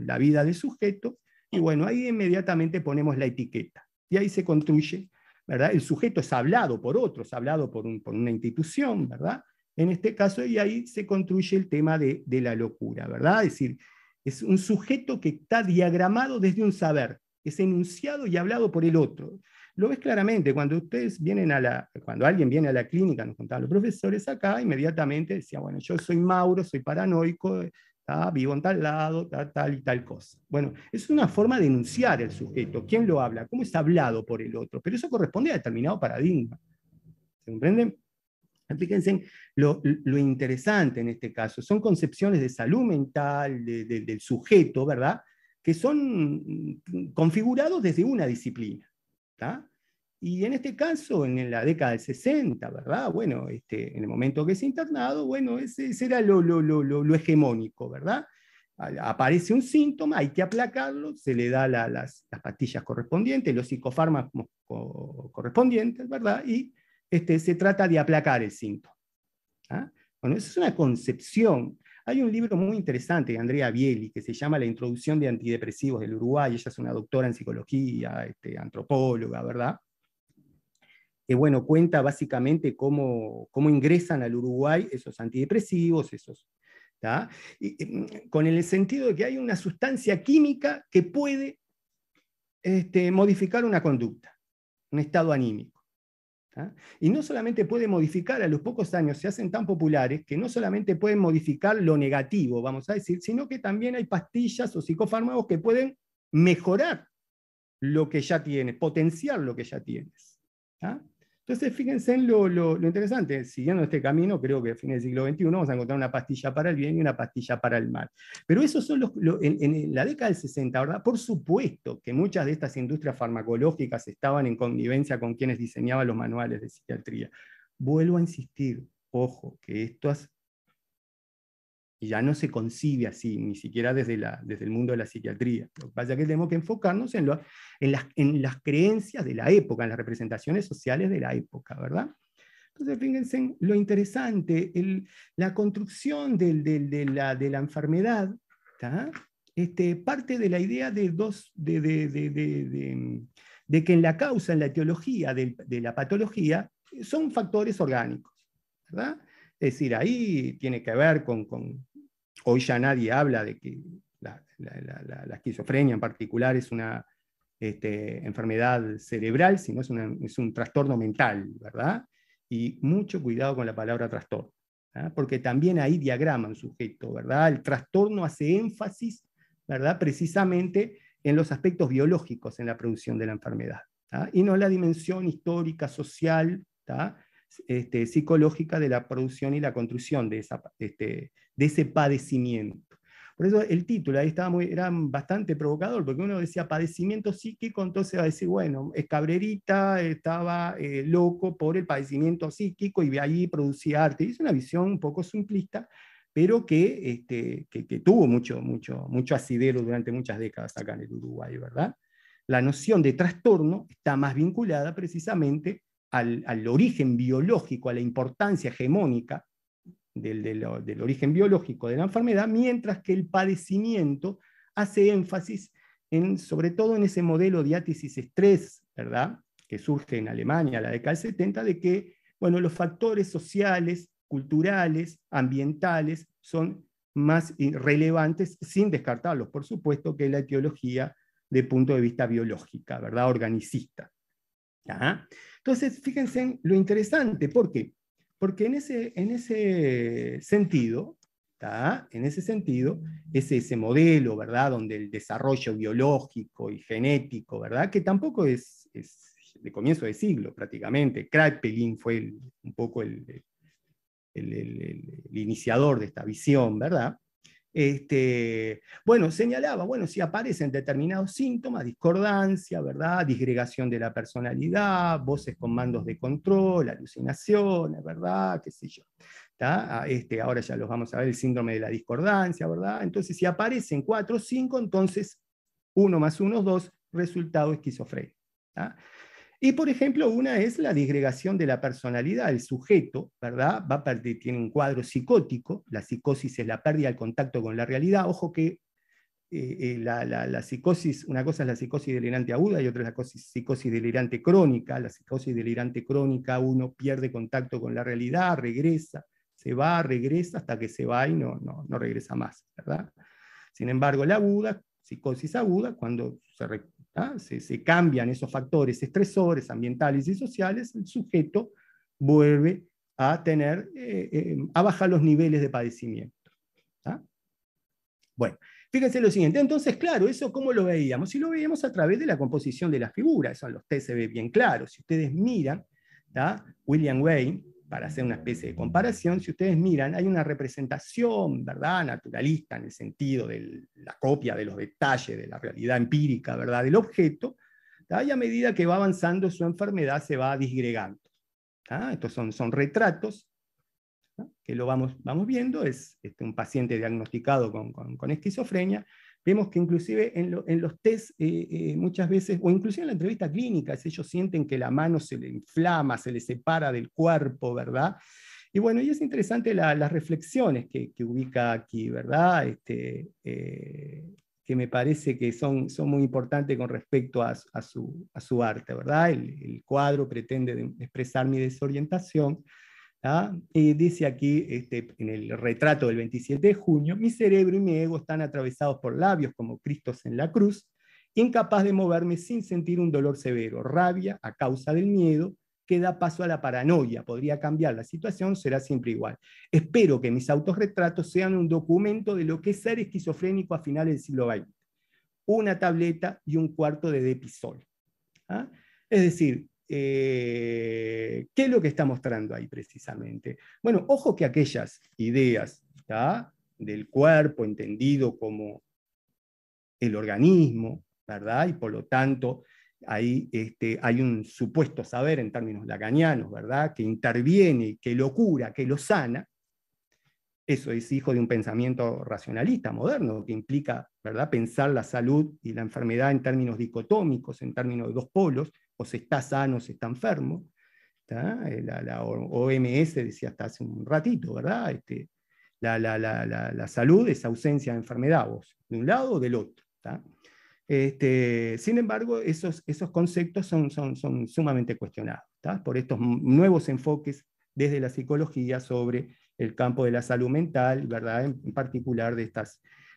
la vida del sujeto, y bueno, ahí inmediatamente ponemos la etiqueta. Y ahí se construye, ¿verdad? El sujeto es hablado por otros, hablado por, una institución, ¿verdad? En este caso, y ahí se construye el tema de, de la locura, ¿verdad? Es decir, es un sujeto que está diagramado desde un saber, es enunciado y hablado por el otro. Lo ves claramente, cuando ustedes vienen a la, cuando alguien viene a la clínica, nos contaban los profesores acá, inmediatamente decía, bueno, yo soy Mauro, soy paranoico, vivo en tal lado, tal, y tal cosa. Bueno, es una forma de enunciar el sujeto, quién lo habla, cómo es hablado por el otro, pero eso corresponde a determinado paradigma. ¿Se comprenden? Fíjense lo, lo, interesante en este caso, son concepciones de salud mental del sujeto, ¿verdad? Que son configurados desde una disciplina. Y en este caso, en la década del 60, ¿verdad? Bueno, este, en el momento que es internado, bueno, ese, era lo, lo, lo, lo, hegemónico, ¿verdad? Aparece un síntoma, hay que aplacarlo, se le da las, las, pastillas correspondientes, los psicofármacos correspondientes, ¿verdad? Y este, se trata de aplacar el síntoma. Bueno, esa es una concepción. Hay un libro muy interesante de Andrea Bieli que se llama La introducción de antidepresivos del Uruguay. Ella es una doctora en psicología, este, antropóloga, ¿verdad? Que bueno, cuenta básicamente cómo, cómo ingresan al Uruguay esos antidepresivos, esos, y, con el sentido de que hay una sustancia química que puede este, modificar una conducta, un estado anímico. ¿Ah? Y no solamente puede modificar, a los pocos años se hacen tan populares que no solamente pueden modificar lo negativo, vamos a decir, sino que también hay pastillas o psicofármacos que pueden mejorar lo que ya tienes, potenciar lo que ya tienes. ¿ah? Entonces, fíjense en lo, interesante, siguiendo este camino, creo que a fines del siglo XXI vamos a encontrar una pastilla para el bien y una pastilla para el mal. Pero esos son los, en, en, la década del 60, ¿verdad? Por supuesto que muchas de estas industrias farmacológicas estaban en connivencia con quienes diseñaban los manuales de psiquiatría. Vuelvo a insistir, ojo, que estas y ya no se concibe así, ni siquiera desde, la, desde el mundo de la psiquiatría. Lo que pasa es que tenemos que enfocarnos en, lo, en, las, en las creencias de la época, en las representaciones sociales de la época, ¿verdad? Entonces, fíjense lo interesante, la construcción del, del, de, la, de, la, enfermedad este, parte de la idea de, dos, de, de, que en la causa, en la etiología de, la patología, son factores orgánicos. ¿verdad? Es decir, ahí tiene que ver con, hoy ya nadie habla de que la, esquizofrenia en particular es una este, enfermedad cerebral, sino es, un trastorno mental, ¿verdad? Y mucho cuidado con la palabra trastorno, porque también ahí diagrama un sujeto, ¿verdad? El trastorno hace énfasis, ¿verdad? Precisamente en los aspectos biológicos en la producción de la enfermedad, y no la dimensión histórica, social, ¿tá? Este, psicológica de la producción y la construcción de, esa, este, de ese padecimiento. Por eso el título ahí estaba muy, era bastante provocador, porque uno decía padecimiento psíquico, entonces va a decir, bueno, es Cabrerita estaba eh, loco por el padecimiento psíquico y de ahí producía arte. Y es una visión un poco simplista, pero que, este, que, que, tuvo mucho, mucho, mucho asidero durante muchas décadas acá en el Uruguay, ¿verdad? La noción de trastorno está más vinculada precisamente al, origen biológico, a la importancia hegemónica del, origen biológico de la enfermedad, mientras que el padecimiento hace énfasis en, sobre todo en ese modelo de estrés, ¿verdad? que surge en Alemania la década del 70, de que bueno, los factores sociales, culturales, ambientales son más relevantes, sin descartarlos, por supuesto, que la etiología de punto de vista biológica, ¿verdad? organicista. Entonces, fíjense en lo interesante, ¿por qué? Porque en ese, en ese sentido, en ese sentido, es ese modelo, ¿verdad? Donde el desarrollo biológico y genético, ¿verdad? Que tampoco es, es, de comienzo de siglo prácticamente. Kraepelin fue un poco el, el, iniciador de esta visión, ¿verdad? Este, bueno, señalaba, bueno, si aparecen determinados síntomas, discordancia, ¿verdad? Disgregación de la personalidad, voces con mandos de control, alucinaciones, ¿verdad? ¿Qué sé yo? Ah, este, ahora ya los vamos a ver, el síndrome de la discordancia, ¿verdad? Entonces, si aparecen 4 o 5, entonces 1 más 1 es 2, resultado esquizofrenia. Y por ejemplo, una es la disgregación de la personalidad. El sujeto, ¿verdad? Va a tiene un cuadro psicótico. La psicosis es la pérdida del contacto con la realidad. Ojo que eh, eh, la, psicosis, una cosa es la psicosis delirante aguda y otra es la psicosis delirante crónica. La psicosis delirante crónica, uno pierde contacto con la realidad, regresa, se va, regresa hasta que se va y no, no, no regresa más, ¿verdad? Sin embargo, la aguda, psicosis aguda, cuando se, se, cambian esos factores estresores ambientales y sociales, el sujeto vuelve a tener, eh, eh, a bajar los niveles de padecimiento. Bueno, fíjense lo siguiente, entonces, claro, eso cómo lo veíamos? Si lo veíamos a través de la composición de las figuras, eso en los test se ve bien claro. Si ustedes miran, William Wayne para hacer una especie de comparación, si ustedes miran, hay una representación, ¿verdad?, naturalista en el sentido de la copia de los detalles de la realidad empírica, ¿verdad?, del objeto, y a medida que va avanzando su enfermedad se va disgregando. Estos son, son retratos que lo vamos, vamos viendo, es este, un paciente diagnosticado con, con esquizofrenia, Vemos que inclusive en, los test eh, eh, muchas veces, o inclusive en la entrevista clínica, ellos sienten que la mano se le inflama, se le separa del cuerpo, ¿verdad? Y bueno, y es interesante las reflexiones que, ubica aquí, ¿verdad? Este, eh, que me parece que son, son muy importantes con respecto a, su, arte, ¿verdad? El cuadro pretende expresar mi desorientación, ¿ah? Y dice aquí, este, en el retrato del 27 de junio, mi cerebro y mi ego están atravesados por labios como Cristos en la cruz, incapaz de moverme sin sentir un dolor severo, rabia a causa del miedo, que da paso a la paranoia. Podría cambiar la situación, será siempre igual. Espero que mis autorretratos sean un documento de lo que es ser esquizofrénico a finales del siglo XX. Una tableta y un cuarto de Depisol. ¿ah? Es decir, eh, ¿Qué es lo que está mostrando ahí precisamente? Bueno, ojo que aquellas ideas del cuerpo entendido como el organismo, ¿verdad? Y por lo tanto, ahí este, hay un supuesto saber en términos lacanianos, ¿verdad? Que interviene, que lo cura, que lo sana. Eso es hijo de un pensamiento racionalista moderno, que implica ¿verdad? pensar la salud y la enfermedad en términos dicotómicos, en términos de dos polos, o se está sano o se está enfermo. Eh, la, OMS decía hasta hace un ratito, ¿verdad? Este, la, salud es ausencia de enfermedad, vos, de un lado o del otro. Este, sin embargo, esos, conceptos son, sumamente cuestionados por estos nuevos enfoques desde la psicología sobre el campo de la salud mental, ¿verdad? en, particular de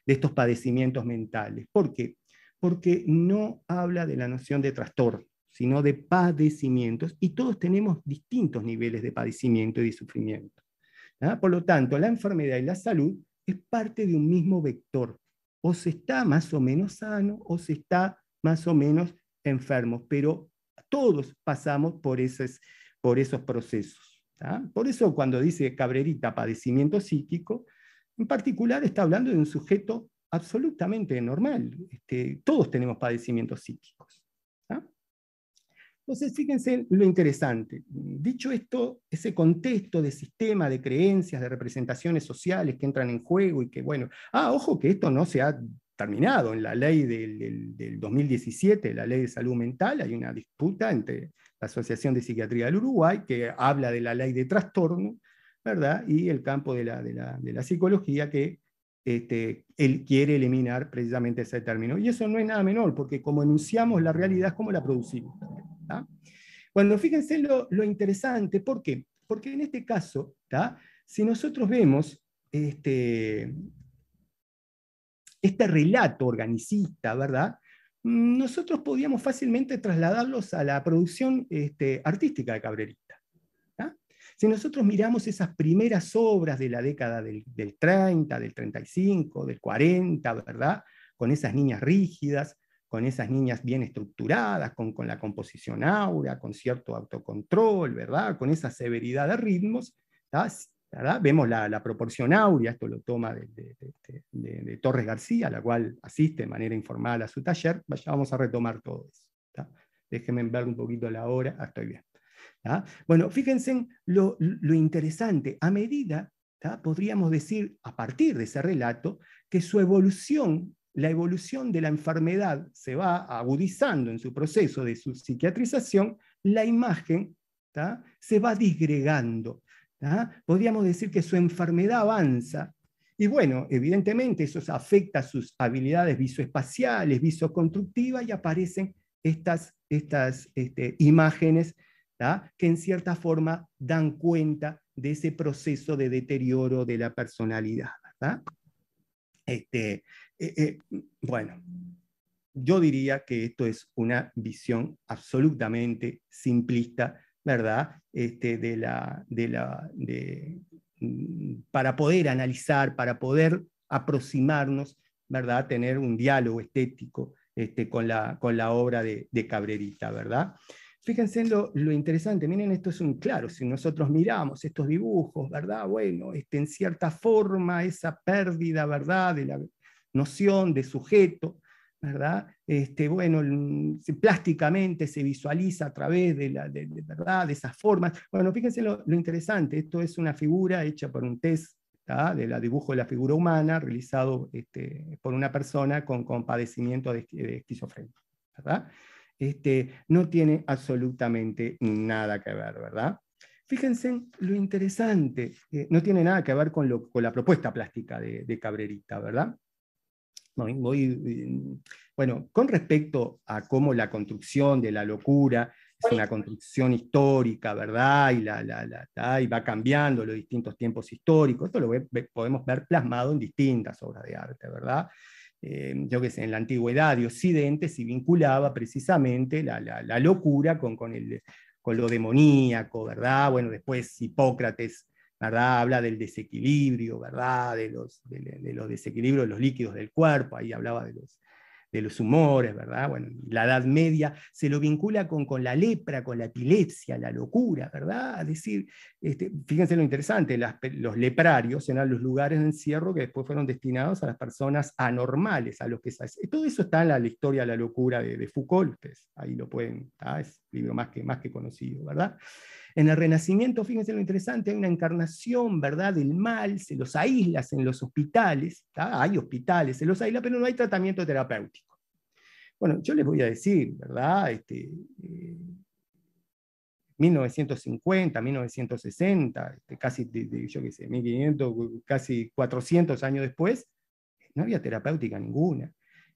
estos padecimientos mentales. ¿Por qué? Porque no habla de la noción de trastorno sino de padecimientos, y todos tenemos distintos niveles de padecimiento y de sufrimiento. Por lo tanto, la enfermedad y la salud es parte de un mismo vector. O se está más o menos sano o se está más o menos enfermo, pero todos pasamos por esos, por esos procesos. Por eso cuando dice Cabrerita padecimiento psíquico, en particular está hablando de un sujeto absolutamente normal. Este, todos tenemos padecimientos psíquicos. Entonces, fíjense lo interesante. Dicho esto, ese contexto de sistema de creencias, de representaciones sociales que entran en juego y que, bueno, ah, ojo que esto no se ha terminado. En la ley del, 2017, la ley de salud mental, hay una disputa entre la Asociación de Psiquiatría del Uruguay, que habla de la ley de trastorno, ¿verdad? Y el campo de la, de la, psicología, que este, él quiere eliminar precisamente ese término. Y eso no es nada menor, porque como enunciamos la realidad, es como la producimos. Bueno, fíjense lo, interesante, ¿por qué? Porque en este caso, si nosotros vemos este, este relato organicista, ¿verdad? Nosotros podíamos fácilmente trasladarlos a la producción este, artística de Cabrerita. Si nosotros miramos esas primeras obras de la década del, del 30, del 35, del 40, ¿verdad? Con esas niñas rígidas, con esas niñas bien estructuradas, con, con la composición aura, con cierto autocontrol, ¿verdad? Con esa severidad de ritmos, ¿verdad? Vemos la, la, proporción áurea, esto lo toma de, de, Torres García, la cual asiste de manera informal a su taller. Vaya, vamos a retomar todo eso. Déjenme ver un poquito la hora. Ah, estoy bien. Bueno, fíjense lo, lo, interesante. A medida, podríamos decir, a partir de ese relato, que su evolución, la evolución de la enfermedad se va agudizando en su proceso de su psiquiatrización, la imagen se va disgregando. Podríamos decir que su enfermedad avanza y bueno, evidentemente eso afecta sus habilidades visoespaciales, visoconstructivas y aparecen estas, estas este, imágenes que en cierta forma dan cuenta de ese proceso de deterioro de la personalidad. Este, eh, eh, bueno, yo diría que esto es una visión absolutamente simplista, ¿verdad? Este, de la, de la, de, mm, para poder analizar, para poder aproximarnos, ¿verdad? Tener un diálogo estético este, con, la, con la obra de, de Cabrerita, ¿verdad? Fíjense lo, lo, interesante, miren, esto es un claro, si nosotros miramos estos dibujos, ¿verdad? Bueno, este, en cierta forma esa pérdida, ¿verdad? De la noción de sujeto, ¿verdad? Este, bueno, plásticamente se visualiza a través de, la, de, esas formas. Bueno, fíjense lo, lo, interesante, esto es una figura hecha por un test de la dibujo de la figura humana realizado este, por una persona con, con padecimiento de, de esquizofrenia, ¿verdad? Este, no tiene absolutamente nada que ver, ¿verdad? Fíjense lo interesante, eh, no tiene nada que ver con, lo, con la propuesta plástica de, Cabrerita, ¿verdad? bueno, con respecto a cómo la construcción de la locura es una construcción histórica, ¿verdad? Y, la, la, y va cambiando los distintos tiempos históricos. Esto lo podemos ver plasmado en distintas obras de arte, ¿verdad? Eh, yo que sé, en la antigüedad de Occidente se vinculaba precisamente la, locura con, con, el, con, lo demoníaco, ¿verdad? Bueno, después Hipócrates, ¿verdad? Habla del desequilibrio, ¿verdad? De los, de los desequilibrios de los líquidos del cuerpo, ahí hablaba de los, de los humores, ¿verdad? Bueno, la Edad Media se lo vincula con, con la lepra, con la epilepsia, la locura, ¿verdad? Es decir, este, fíjense lo interesante, los leprarios eran los lugares de encierro que después fueron destinados a las personas anormales, a los que... Todo eso está en la, historia de la locura de, Foucault, ahí lo pueden, es un libro más que, más que conocido, ¿verdad? En el Renacimiento, fíjense lo interesante, hay una encarnación, ¿verdad?, del mal, se los aísla en los hospitales, hay hospitales, se los aísla, pero no hay tratamiento terapéutico. Bueno, yo les voy a decir, ¿verdad?, este, 1950, 1960, este, casi, yo qué sé, 1500, casi 400 años después, no había terapéutica ninguna.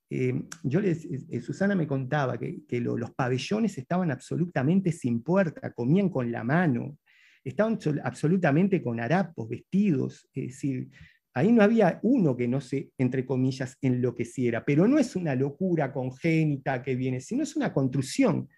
Eh, yo les, eh, Susana me contaba que, los pabellones estaban absolutamente sin puerta, comían con la mano, estaban absolutamente con harapos, vestidos, es decir, ahí no había uno que no se, entre comillas, enloqueciera, pero no es una locura congénita que viene, sino es una construcción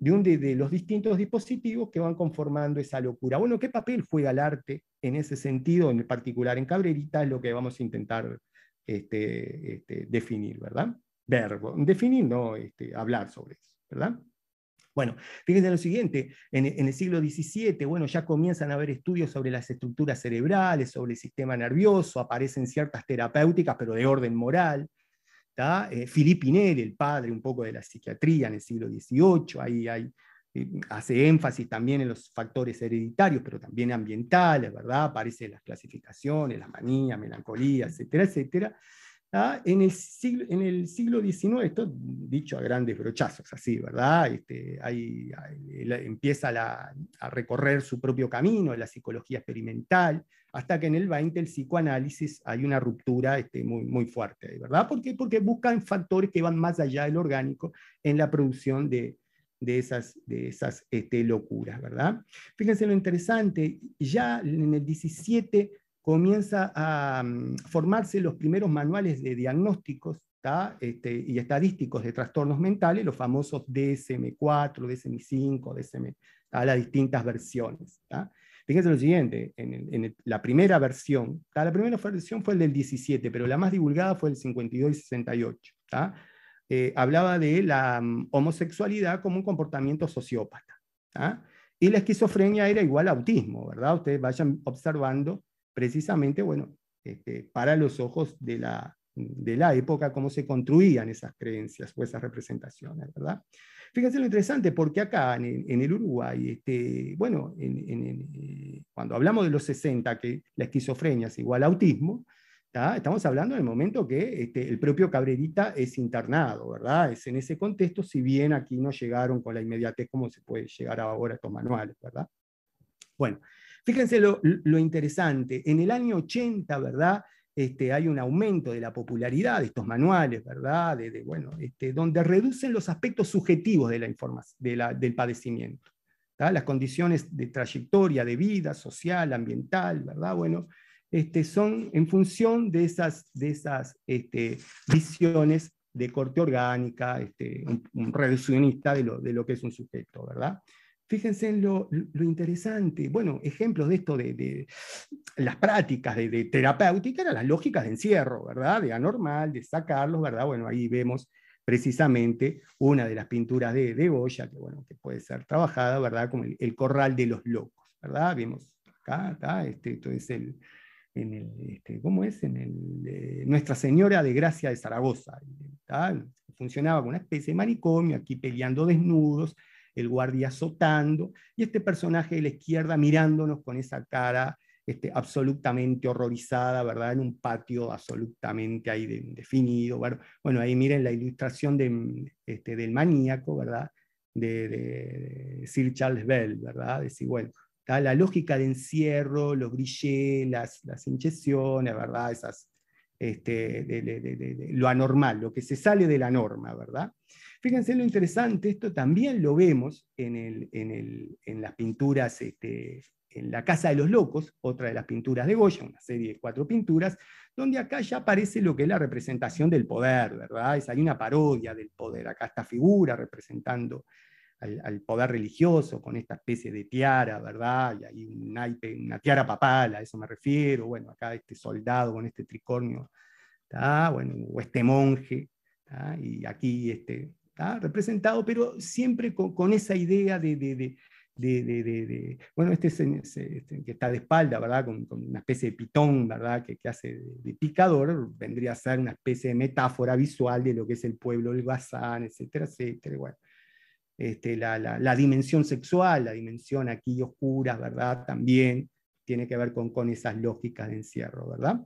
de, un, de, los distintos dispositivos que van conformando esa locura. Bueno, ¿qué papel juega el arte en ese sentido, en particular en Cabrerita? Es lo que vamos a intentar este, este, definir, ¿verdad? Verbo. Definir, no este, hablar sobre eso, ¿verdad? Bueno, fíjense lo siguiente, en, el siglo XVII, bueno, ya comienzan a haber estudios sobre las estructuras cerebrales, sobre el sistema nervioso, aparecen ciertas terapéuticas, pero de orden moral. Eh, Philippe el padre un poco de la psiquiatría en el siglo XVIII, ahí hay hace énfasis también en los factores hereditarios, pero también ambientales, ¿verdad? Aparecen las clasificaciones, la manía, melancolía, etcétera, etcétera. En, el siglo, en el siglo XIX, esto dicho a grandes brochazos, así, ¿verdad? Este, ahí, empieza a recorrer su propio camino, la psicología experimental, hasta que en el 20 el psicoanálisis hay una ruptura este, muy, muy fuerte, ¿verdad? ¿Por qué? Porque buscan factores que van más allá del orgánico en la producción de, de esas, de esas este, locuras, ¿verdad? Fíjense lo interesante, ya en el 17 comienza a mm, formarse los primeros manuales de diagnósticos este, y estadísticos de trastornos mentales, los famosos DSM-4, DSM-5, DSM, las distintas versiones. Fíjense lo siguiente, en, la primera versión, la primera versión fue el del 17, pero la más divulgada fue el 52 y 68. eh, hablaba de la mm, homosexualidad como un comportamiento sociópata. Y la esquizofrenia era igual a autismo, ¿verdad? Ustedes vayan observando precisamente, bueno, este, para los ojos de la, de la época, cómo se construían esas creencias o esas representaciones, ¿verdad? Fíjense lo interesante, porque acá en, el Uruguay, este, bueno, eh, cuando hablamos de los 60, que la esquizofrenia es igual a autismo, estamos hablando del momento que este, el propio Cabrerita es internado, ¿verdad? Es en ese contexto, si bien aquí no llegaron con la inmediatez como se puede llegar ahora a estos manuales, ¿verdad? Bueno, fíjense lo, interesante, en el año 80, ¿verdad? Este, hay un aumento de la popularidad de estos manuales, ¿verdad? De, bueno, este, donde reducen los aspectos subjetivos de la información, del padecimiento. Las condiciones de trayectoria de vida, social, ambiental, ¿verdad? Bueno, este, son en función de esas, de visiones de corte orgánica, este, un, reduccionista de de lo que es un sujeto, ¿verdad? Fíjense en lo, interesante. Bueno, ejemplos de esto, de, las prácticas de, terapéutica, eran las lógicas de encierro, ¿verdad? De anormal, de sacarlos, ¿verdad? Bueno, ahí vemos precisamente una de las pinturas de, Goya, que, bueno, que puede ser trabajada, ¿verdad? Como el, corral de los locos, ¿verdad? Vemos acá, acá, este, esto es el, en el, este, ¿cómo es? En el, Nuestra Señora de Gracia de Zaragoza. Funcionaba como una especie de manicomio, aquí peleando desnudos, el guardia azotando, y este personaje de la izquierda mirándonos con esa cara este, absolutamente horrorizada, ¿verdad? En un patio absolutamente ahí definido. Bueno, ahí miren la ilustración de, este, del maníaco, ¿verdad? De, Sir Charles Bell, ¿verdad? Decir, bueno, la lógica de encierro, los grillés, las, las inyecciones, ¿verdad? Esas, este, de, lo anormal, lo que se sale de la norma, ¿verdad? Fíjense lo interesante, esto también lo vemos en, el, en, el, en las pinturas, este, en La Casa de los Locos, otra de las pinturas de Goya, una serie de cuatro pinturas, donde acá ya aparece lo que es la representación del poder, ¿verdad? Es, hay una parodia del poder, acá esta figura representando al, poder religioso con esta especie de tiara, ¿verdad? Y hay una tiara papal, a eso me refiero, bueno, acá este soldado con este tricornio, bueno, o este monje, y aquí este, representado, pero siempre con, esa idea de, bueno, este, este, que está de espalda, ¿verdad? Con, una especie de pitón, ¿verdad? Que, hace de, picador, vendría a ser una especie de metáfora visual de lo que es el pueblo del Bazán, etcétera, etcétera. Bueno, este, la, dimensión sexual, la dimensión aquí oscura, ¿verdad? También tiene que ver con, con esas lógicas de encierro, ¿verdad?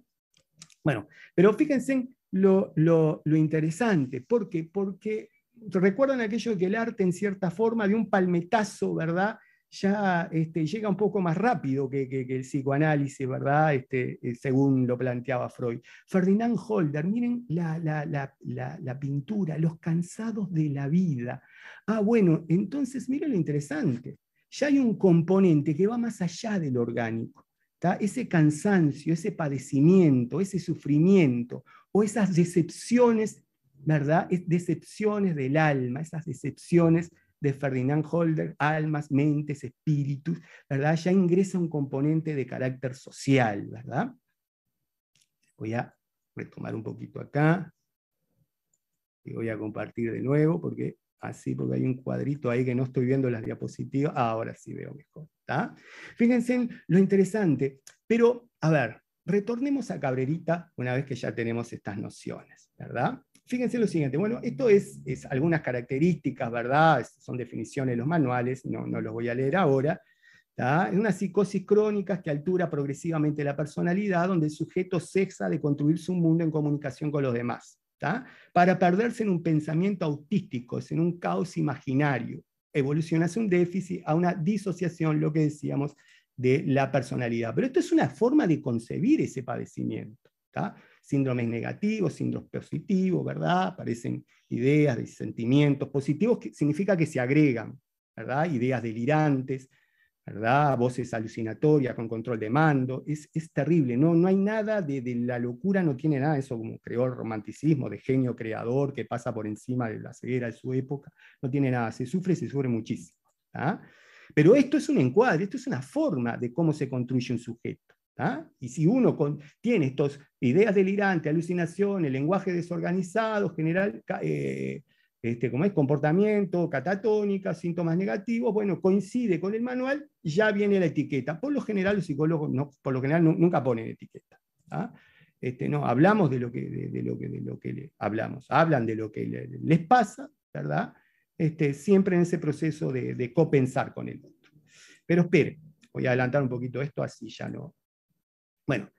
Bueno, pero fíjense lo, lo, lo interesante, ¿por qué? Porque recuerdan aquello de que el arte en cierta forma de un palmetazo, ¿verdad? Ya este, llega un poco más rápido que, el psicoanálisis, ¿verdad? Este, eh, según lo planteaba Freud. Ferdinand Holder, miren la, pintura, los cansados de la vida. Ah, bueno, entonces miren lo interesante. Ya hay un componente que va más allá del orgánico. Ese cansancio, ese padecimiento, ese sufrimiento o esas decepciones ¿verdad? decepciones del alma, esas decepciones de Ferdinand Holder, almas, mentes, espíritus, ¿verdad? Ya ingresa un componente de carácter social, ¿verdad? Voy a retomar un poquito acá y voy a compartir de nuevo porque así, porque hay un cuadrito ahí que no estoy viendo las diapositivas, ahora sí veo mejor, ¿está? Fíjense lo interesante, pero a ver, retornemos a Cabrerita una vez que ya tenemos estas nociones, ¿verdad? Fíjense lo siguiente, bueno, esto es, es algunas características, ¿verdad? Son definiciones de los manuales, no, no los voy a leer ahora. Es una psicosis crónica que altura progresivamente la personalidad, donde el sujeto cexa de construir su mundo en comunicación con los demás, para perderse en un pensamiento autístico, en un caos imaginario. Evoluciona hacia un déficit, a una disociación, lo que decíamos, de la personalidad. Pero esto es una forma de concebir ese padecimiento. ¿tá? Síndromes negativos, síndromes positivos, ¿verdad? Aparecen ideas de sentimientos positivos, que significa que se agregan, ¿verdad? Ideas delirantes, ¿verdad? Voces alucinatorias con control de mando. Es, es terrible, ¿no? no hay nada de, la locura, no tiene nada eso como creó el romanticismo, de genio creador que pasa por encima de la ceguera de su época. No tiene nada, se sufre, se sufre muchísimo. Pero esto es un encuadre, esto es una forma de cómo se construye un sujeto. Y si uno tiene estas ideas delirantes, alucinación, el lenguaje desorganizado, general, eh, este, como es comportamiento, catatónica, síntomas negativos, bueno, coincide con el manual, ya viene la etiqueta. Por lo general, los psicólogos no, por lo general nunca ponen etiqueta. Este, no, hablamos de lo que, de, lo que, de lo que hablamos, hablan de lo que les pasa, ¿verdad? Este, siempre en ese proceso de, de copensar con el otro. Pero espere, voy a adelantar un poquito esto, así ya no. Bueno,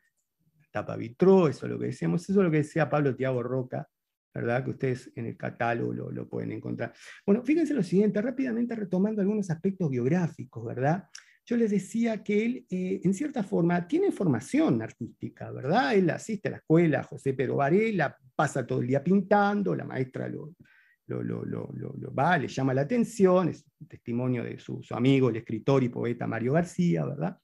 tapa vitro, eso es lo que decíamos, eso es lo que decía Pablo Tiago Roca, ¿verdad? Que ustedes en el catálogo lo, pueden encontrar. Bueno, fíjense lo siguiente, rápidamente retomando algunos aspectos biográficos, ¿verdad? Yo les decía que él, eh, en cierta forma, tiene formación artística, ¿verdad? Él asiste a la escuela José Pedro Varela, pasa todo el día pintando, la maestra lo, lo, va, le llama la atención, es testimonio de su, amigo, el escritor y poeta Mario García, ¿verdad?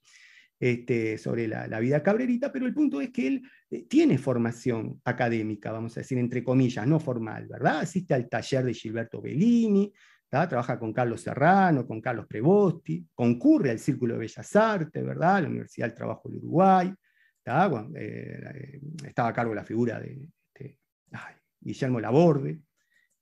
Este, sobre la, vida cabrerita, pero el punto es que él eh, tiene formación académica, vamos a decir, entre comillas, no formal, ¿verdad? Asiste al taller de Gilberto Bellini, trabaja con Carlos Serrano, con Carlos Prebosti, concurre al Círculo de Bellas Artes, ¿verdad? La Universidad del Trabajo del Uruguay, eh, eh, estaba a cargo la figura de, Guillermo Laborde,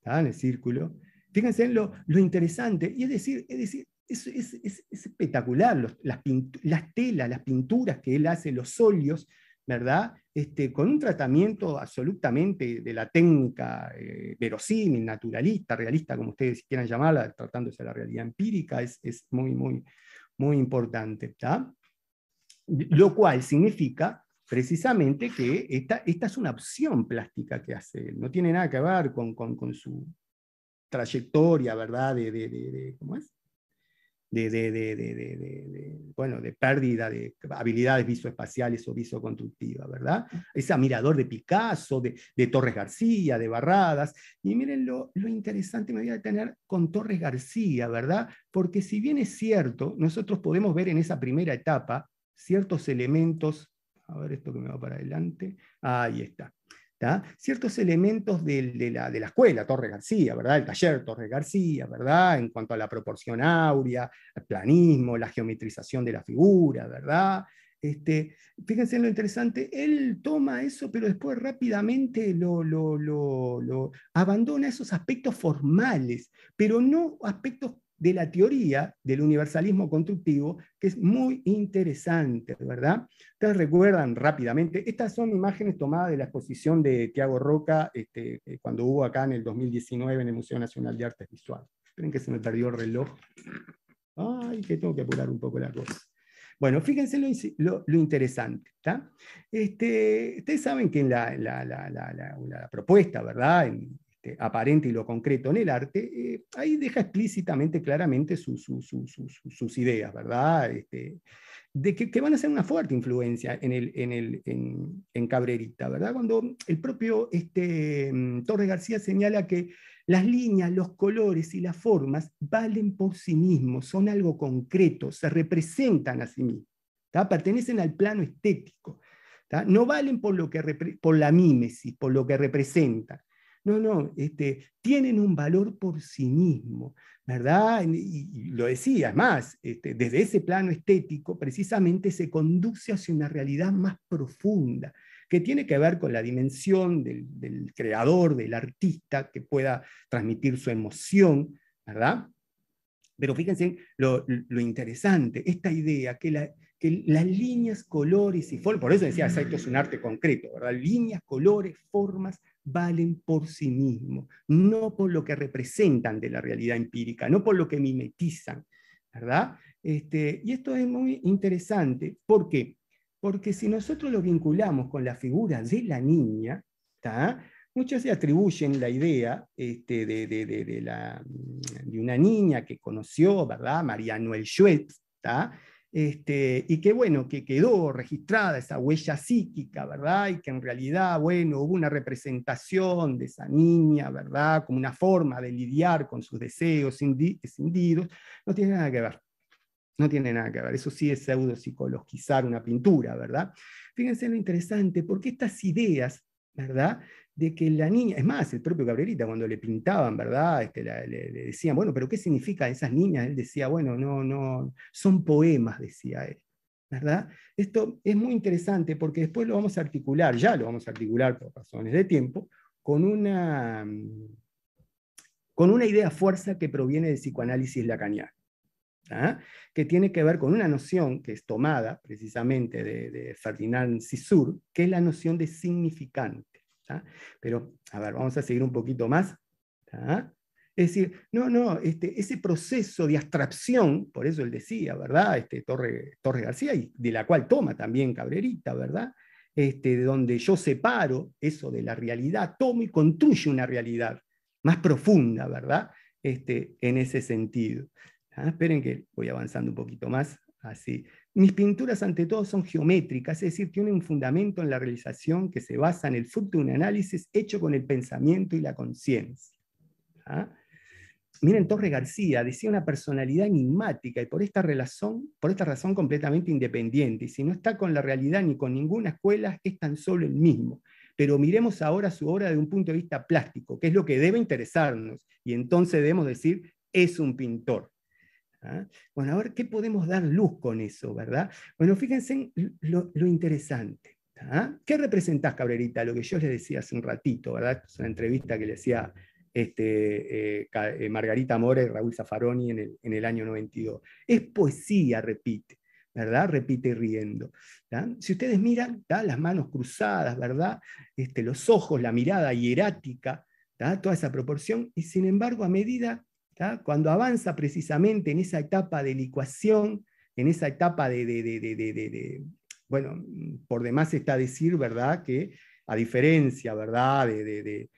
en el círculo. Fíjense en lo, interesante, y es decir, es decir es, es, espectacular, las, las, telas, las pinturas que él hace, los óleos, ¿verdad? Este, con un tratamiento absolutamente de la técnica eh, verosímil, naturalista, realista, como ustedes quieran llamarla, tratándose de la realidad empírica, es, es muy, muy, muy importante. Lo cual significa precisamente que esta, esta, es una opción plástica que hace él, no tiene nada que ver con, con, su trayectoria, ¿verdad? De, de, ¿cómo es? De, bueno, de pérdida de habilidades visoespaciales o visoconstructivas, ¿verdad? Es admirador de Picasso, de, Torres García, de Barradas. Y miren lo, lo interesante me voy a detener con Torres García, ¿verdad? Porque si bien es cierto, nosotros podemos ver en esa primera etapa ciertos elementos, a ver esto que me va para adelante, ahí está ciertos elementos de, la, escuela, Torre García, ¿verdad? el taller Torre García, ¿verdad? en cuanto a la proporción áurea, el planismo, la geometrización de la figura, ¿verdad? Este, fíjense en lo interesante, él toma eso, pero después rápidamente lo, lo, lo, abandona esos aspectos formales, pero no aspectos de la teoría del universalismo constructivo, que es muy interesante, ¿verdad? Ustedes recuerdan rápidamente, estas son imágenes tomadas de la exposición de Tiago Roca este, eh, cuando hubo acá en el 2019 en el Museo Nacional de Artes Visuales. Esperen que se me perdió el reloj. Ay, que tengo que apurar un poco la cosa. Bueno, fíjense lo, interesante. Este, ustedes saben que en la, la propuesta, ¿verdad? En, este, aparente y lo concreto en el arte, eh, ahí deja explícitamente, claramente sus ideas, ¿verdad? Este, de que, van a ser una fuerte influencia en, el, en, el, en, Cabrerita, ¿verdad? Cuando el propio este, mm, Torres García señala que las líneas, los colores y las formas valen por sí mismos, son algo concreto, se representan a sí mismos, pertenecen al plano estético, no valen por, lo que, por la mímesis, por lo que representan. No, no, este, tienen un valor por sí mismo, ¿verdad? Y, lo decía, es más, este, desde ese plano estético precisamente se conduce hacia una realidad más profunda, que tiene que ver con la dimensión del, creador, del artista, que pueda transmitir su emoción, ¿verdad? Pero fíjense lo, interesante, esta idea que, las líneas, colores y formas, por eso decía, esto es un arte concreto, ¿verdad? Líneas, colores, formas, valen por sí mismos, no por lo que representan de la realidad empírica, no por lo que mimetizan, ¿verdad? Este, y esto es muy interesante, ¿por qué? Porque si nosotros lo vinculamos con la figura de la niña, muchos se atribuyen la idea este, de, de, de, la, de, una niña que conoció, ¿verdad? María Noel Schwetz, este, y que bueno, que quedó registrada esa huella psíquica, ¿verdad? Y que en realidad, bueno, hubo una representación de esa niña, ¿verdad? Como una forma de lidiar con sus deseos escindidos, no tiene nada que ver. No tiene nada que ver. Eso sí es pseudo psicologizar una pintura, ¿verdad? Fíjense lo interesante, porque estas ideas, ¿verdad? De que la niña, es más, el propio Cabrerita cuando le pintaban, ¿verdad? Este, le, decían, bueno, pero ¿qué significa esas niñas? Él decía, bueno, no, no, son poemas, decía él. ¿verdad? Esto es muy interesante porque después lo vamos a articular, ya lo vamos a articular por razones de tiempo, con una, con una idea fuerza que proviene del psicoanálisis lacaniano. ¿ah? que tiene que ver con una noción que es tomada precisamente de, Ferdinand Saussure, que es la noción de significante. Pero, a ver, vamos a seguir un poquito más. Es decir, no, no, este, ese proceso de abstracción, por eso él decía, ¿verdad? Este, Torre, Torre García, y de la cual toma también Cabrerita, ¿verdad? Este, donde yo separo eso de la realidad, tomo y construyo una realidad más profunda, ¿verdad? Este, en ese sentido. Esperen que voy avanzando un poquito más. Así. Mis pinturas ante todo son geométricas, es decir, tienen un fundamento en la realización que se basa en el fruto de un análisis hecho con el pensamiento y la conciencia. ¿Ah? Miren, Torre García decía una personalidad enigmática y por esta, razón, por esta razón completamente independiente. Y si no está con la realidad ni con ninguna escuela, es tan solo el mismo. Pero miremos ahora su obra desde un punto de vista plástico, que es lo que debe interesarnos. Y entonces debemos decir, es un pintor. ¿Ah? Bueno, a ver qué podemos dar luz con eso, ¿verdad? Bueno, fíjense lo, interesante. ¿ah? ¿Qué representás, Cabrerita? Lo que yo les decía hace un ratito, ¿verdad? Es una entrevista que le decía este, eh, eh, Margarita Mora y Raúl Zaffaroni en el, año 92. Es poesía, repite. ¿verdad? Repite riendo. Si ustedes miran, las manos cruzadas, ¿verdad? Este, los ojos, la mirada hierática, toda esa proporción, y sin embargo, a medida cuando avanza precisamente en esa etapa de licuación, en esa etapa de, bueno, por demás está decir, ¿verdad? Que a diferencia, ¿verdad? De,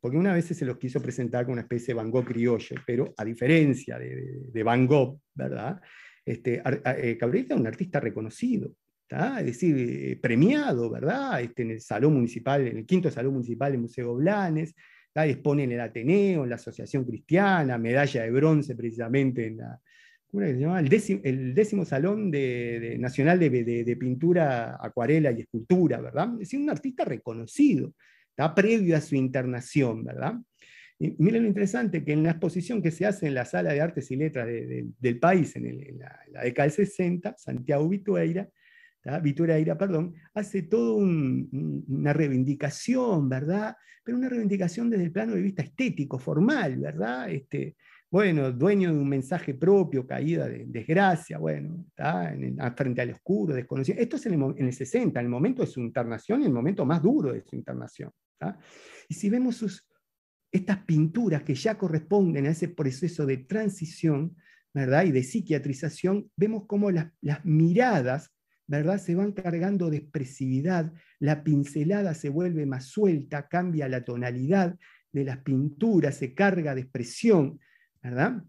porque una vez se los quiso presentar como una especie de Van Gogh criollo, pero a diferencia de, Van Gogh, ¿verdad? Este, eh, Cabrera es un artista reconocido, es decir, eh, premiado, ¿verdad? Este, en el Salón Municipal, en el quinto Salón Municipal del Museo Blanes, expone en el Ateneo, en la Asociación Cristiana, medalla de bronce precisamente en la. El, décimo, Salón de, Nacional de, Pintura, Acuarela y Escultura, ¿verdad? Es decir, un artista reconocido, está previo a su internación, ¿verdad? Y miren lo interesante, que en la exposición que se hace en la Sala de Artes y Letras del país en, la, década del 60, Santiago Vitueira, Vitueira, perdón, hace toda una reivindicación, ¿verdad? Pero una reivindicación desde el plano de vista estético, formal, ¿verdad? Este, bueno, dueño de un mensaje propio, caída de desgracia, bueno, en frente al oscuro, desconocido. Esto es en el, 60, en el momento de su internación y el momento más duro de su internación. Y si vemos estas pinturas que ya corresponden a ese proceso de transición, ¿verdad? Y de psiquiatrización, vemos cómo las miradas ¿verdad? Se van cargando de expresividad, la pincelada se vuelve más suelta, cambia la tonalidad de las pinturas, se carga de expresión, ¿verdad?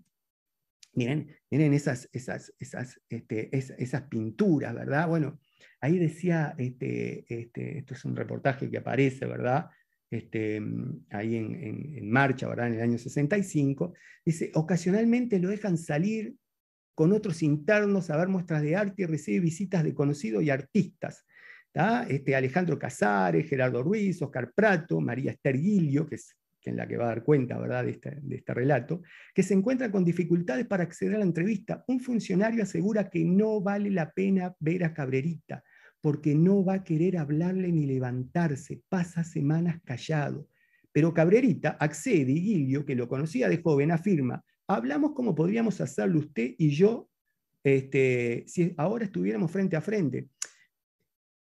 Miren, miren esas, esas, esas, este, esas, pinturas, ¿verdad? Bueno, ahí decía, este, este, esto es un reportaje que aparece, ¿verdad? Este, ahí en, en, marcha, ¿verdad? En el año 65, dice, ocasionalmente lo dejan salir con otros internos a ver muestras de arte y recibe visitas de conocidos y artistas. Este, Alejandro Casares, Gerardo Ruiz, Oscar Prato, María Esther que es quien la que va a dar cuenta ¿verdad? De, este, este relato, que se encuentran con dificultades para acceder a la entrevista. Un funcionario asegura que no vale la pena ver a Cabrerita, porque no va a querer hablarle ni levantarse, pasa semanas callado. Pero Cabrerita accede y Gilio, que lo conocía de joven, afirma, hablamos como podríamos hacerlo usted y yo este, si ahora estuviéramos frente a frente.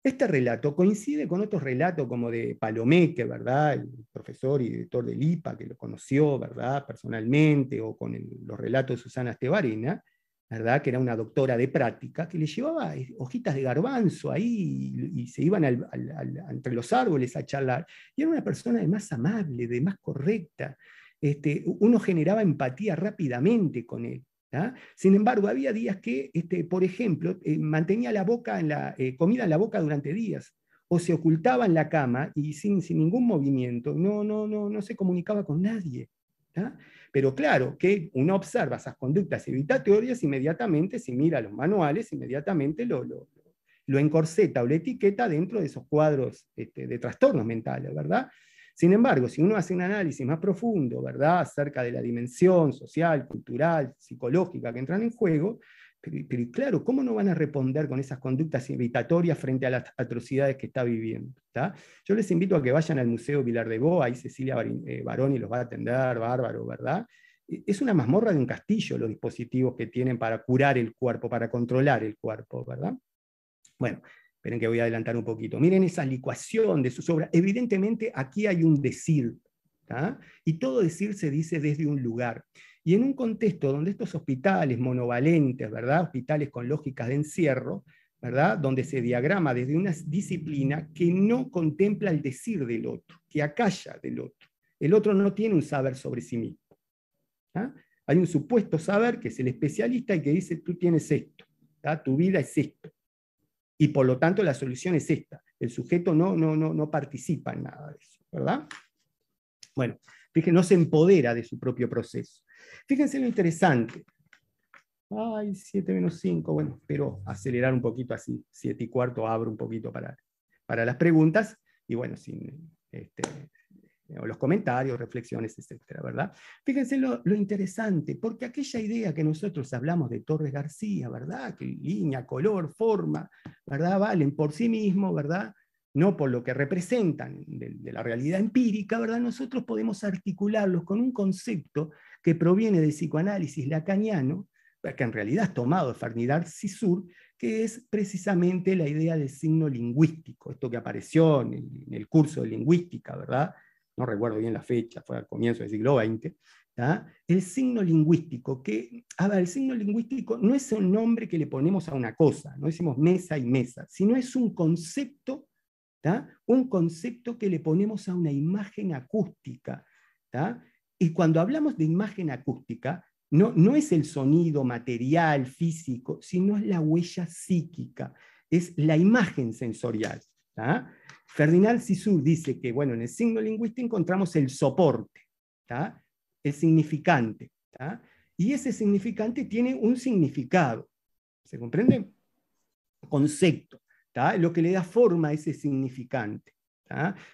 Este relato coincide con otros relatos como de Palomeque, ¿verdad? El profesor y director del IPA que lo conoció, ¿verdad? Personalmente, o con los relatos de Susana Estebarena, ¿verdad? Que era una doctora de práctica, que le llevaba hojitas de garbanzo ahí y, se iban entre los árboles a charlar. Y era una persona de más amable, de más correcta, este, uno generaba empatía rápidamente con él. Sin embargo, había días que, este, por ejemplo, eh, mantenía la boca en la, eh, comida en la boca durante días, o se ocultaba en la cama y sin, sin ningún movimiento, no, no, no, no se comunicaba con nadie. Pero claro, que uno observa esas conductas evitatorias inmediatamente, si mira los manuales, inmediatamente lo, lo, lo encorseta o lo etiqueta dentro de esos cuadros este, de trastornos mentales, ¿verdad? Sin embargo, si uno hace un análisis más profundo, ¿verdad?, acerca de la dimensión social, cultural, psicológica que entran en juego, pero, claro, ¿cómo no van a responder con esas conductas invitatorias frente a las atrocidades que está viviendo? Yo les invito a que vayan al Museo Vilar de Boa, ahí Cecilia eh, Baroni los va a atender, bárbaro, ¿verdad? Es una mazmorra de un castillo los dispositivos que tienen para curar el cuerpo, para controlar el cuerpo, ¿verdad? Bueno, esperen que voy a adelantar un poquito. Miren esa licuación de sus obras. Evidentemente aquí hay un decir, y todo decir se dice desde un lugar. Y en un contexto donde estos hospitales monovalentes, ¿verdad? Hospitales con lógicas de encierro, ¿verdad? Donde se diagrama desde una disciplina que no contempla el decir del otro, que acalla del otro. El otro no tiene un saber sobre sí mismo. Hay un supuesto saber que es el especialista y que dice, tú tienes esto, tu vida es esto. Y por lo tanto la solución es esta. El sujeto no, no, no, no participa en nada de eso, ¿verdad? Bueno, fíjense, no se empodera de su propio proceso. Fíjense lo interesante. Ay, 7 menos 5, bueno, espero acelerar un poquito así, 7 y cuarto abro un poquito para, para las preguntas y bueno, sin, este, los comentarios, reflexiones, etcétera, ¿verdad? Fíjense lo, lo, interesante, porque aquella idea que nosotros hablamos de Torres García, ¿verdad? Que línea, color, forma, ¿verdad? Valen por sí mismos, ¿verdad? no por lo que representan de, la realidad empírica, ¿verdad? nosotros podemos articularlos con un concepto que proviene del psicoanálisis lacaniano, que en realidad es tomado de Ferdinand Cissur, que es precisamente la idea del signo lingüístico, esto que apareció en el, curso de lingüística, ¿verdad? No recuerdo bien la fecha, fue al comienzo del siglo XX, el signo lingüístico, que, el signo lingüístico no es un nombre que le ponemos a una cosa, no decimos mesa y mesa, sino es un concepto un concepto que le ponemos a una imagen acústica. Y cuando hablamos de imagen acústica, no, no es el sonido material, físico, sino es la huella psíquica, es la imagen sensorial. Ferdinand Cissur dice que bueno, en el signo lingüístico encontramos el soporte, el significante. Y ese significante tiene un significado. ¿Se comprende? Concepto lo que le da forma a ese significante.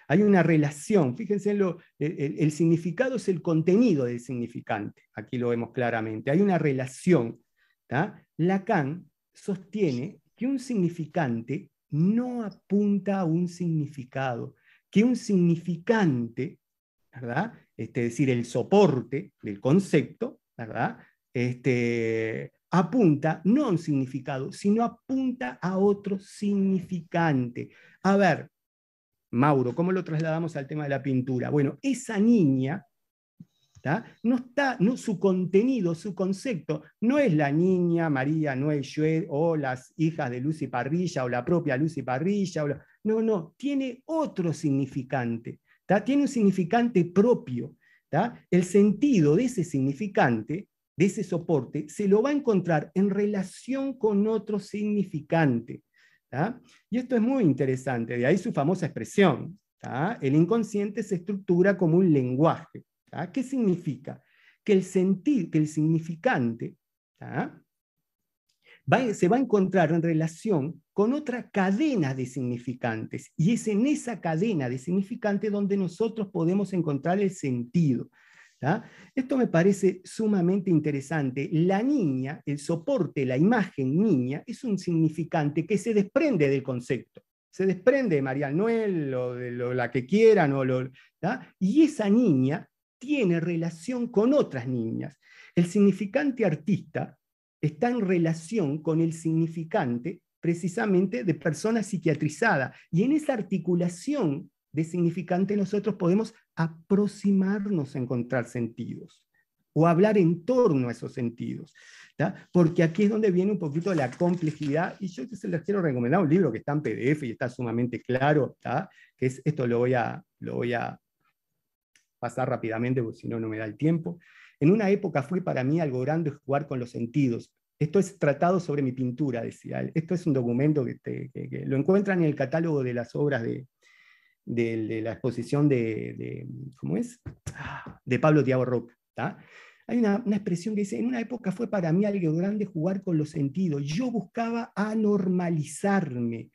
Hay una relación, fíjense, lo, el, significado es el contenido del significante, aquí lo vemos claramente, hay una relación. Lacan sostiene que un significante no apunta a un significado, que un significante, ¿verdad? Este, es decir, el soporte del concepto, ¿verdad? Este, apunta no a un significado, sino apunta a otro significante. A ver, Mauro, ¿cómo lo trasladamos al tema de la pintura? Bueno, esa niña, no está, su contenido, su concepto, no es la niña María Noel o las hijas de Lucy Parrilla o la propia Lucy Parrilla. no, no, tiene otro significante, tiene un significante propio. El sentido de ese significante de ese soporte, se lo va a encontrar en relación con otro significante. Y esto es muy interesante, de ahí su famosa expresión. El inconsciente se estructura como un lenguaje. ¿Qué significa? Que el, sentir, que el significante se va a encontrar en relación con otra cadena de significantes. Y es en esa cadena de significantes donde nosotros podemos encontrar el sentido. Esto me parece sumamente interesante. La niña, el soporte, la imagen niña, es un significante que se desprende del concepto. Se desprende de María Noel o de la que quieran. O lo, y esa niña tiene relación con otras niñas. El significante artista está en relación con el significante precisamente de persona psiquiatrizada. Y en esa articulación de significante nosotros podemos aproximarnos a encontrar sentidos o hablar en torno a esos sentidos. Porque aquí es donde viene un poquito la complejidad, y yo se les quiero recomendar un libro que está en PDF y está sumamente claro, que es, esto lo voy, a, lo voy a pasar rápidamente, porque si no, no me da el tiempo. En una época fue para mí algo grande jugar con los sentidos. Esto es tratado sobre mi pintura, decía. Esto es un documento que, lo encuentran en el catálogo de las obras de, de, la exposición de, ¿cómo es? De Pablo Tiago Roca. Hay una, expresión que dice, en una época fue para mí algo grande jugar con los sentidos. Yo buscaba anormalizarme,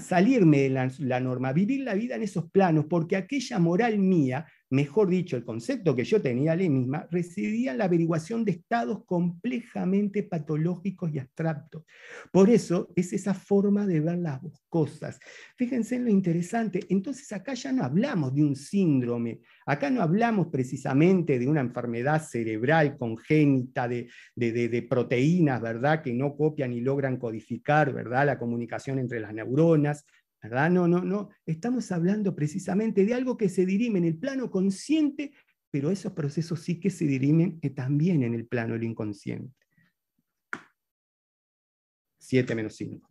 salirme de la, norma, vivir la vida en esos planos, porque aquella moral mía mejor dicho, el concepto que yo tenía de mí misma, residía en la averiguación de estados complejamente patológicos y abstractos. Por eso es esa forma de ver las cosas. Fíjense en lo interesante. Entonces acá ya no hablamos de un síndrome, acá no hablamos precisamente de una enfermedad cerebral congénita de, de, proteínas, ¿verdad? Que no copian y logran codificar, ¿verdad? La comunicación entre las neuronas. ¿Verdad? No, no, no. Estamos hablando precisamente de algo que se dirime en el plano consciente, pero esos procesos sí que se dirimen eh, también en el plano del inconsciente. 7 menos 5.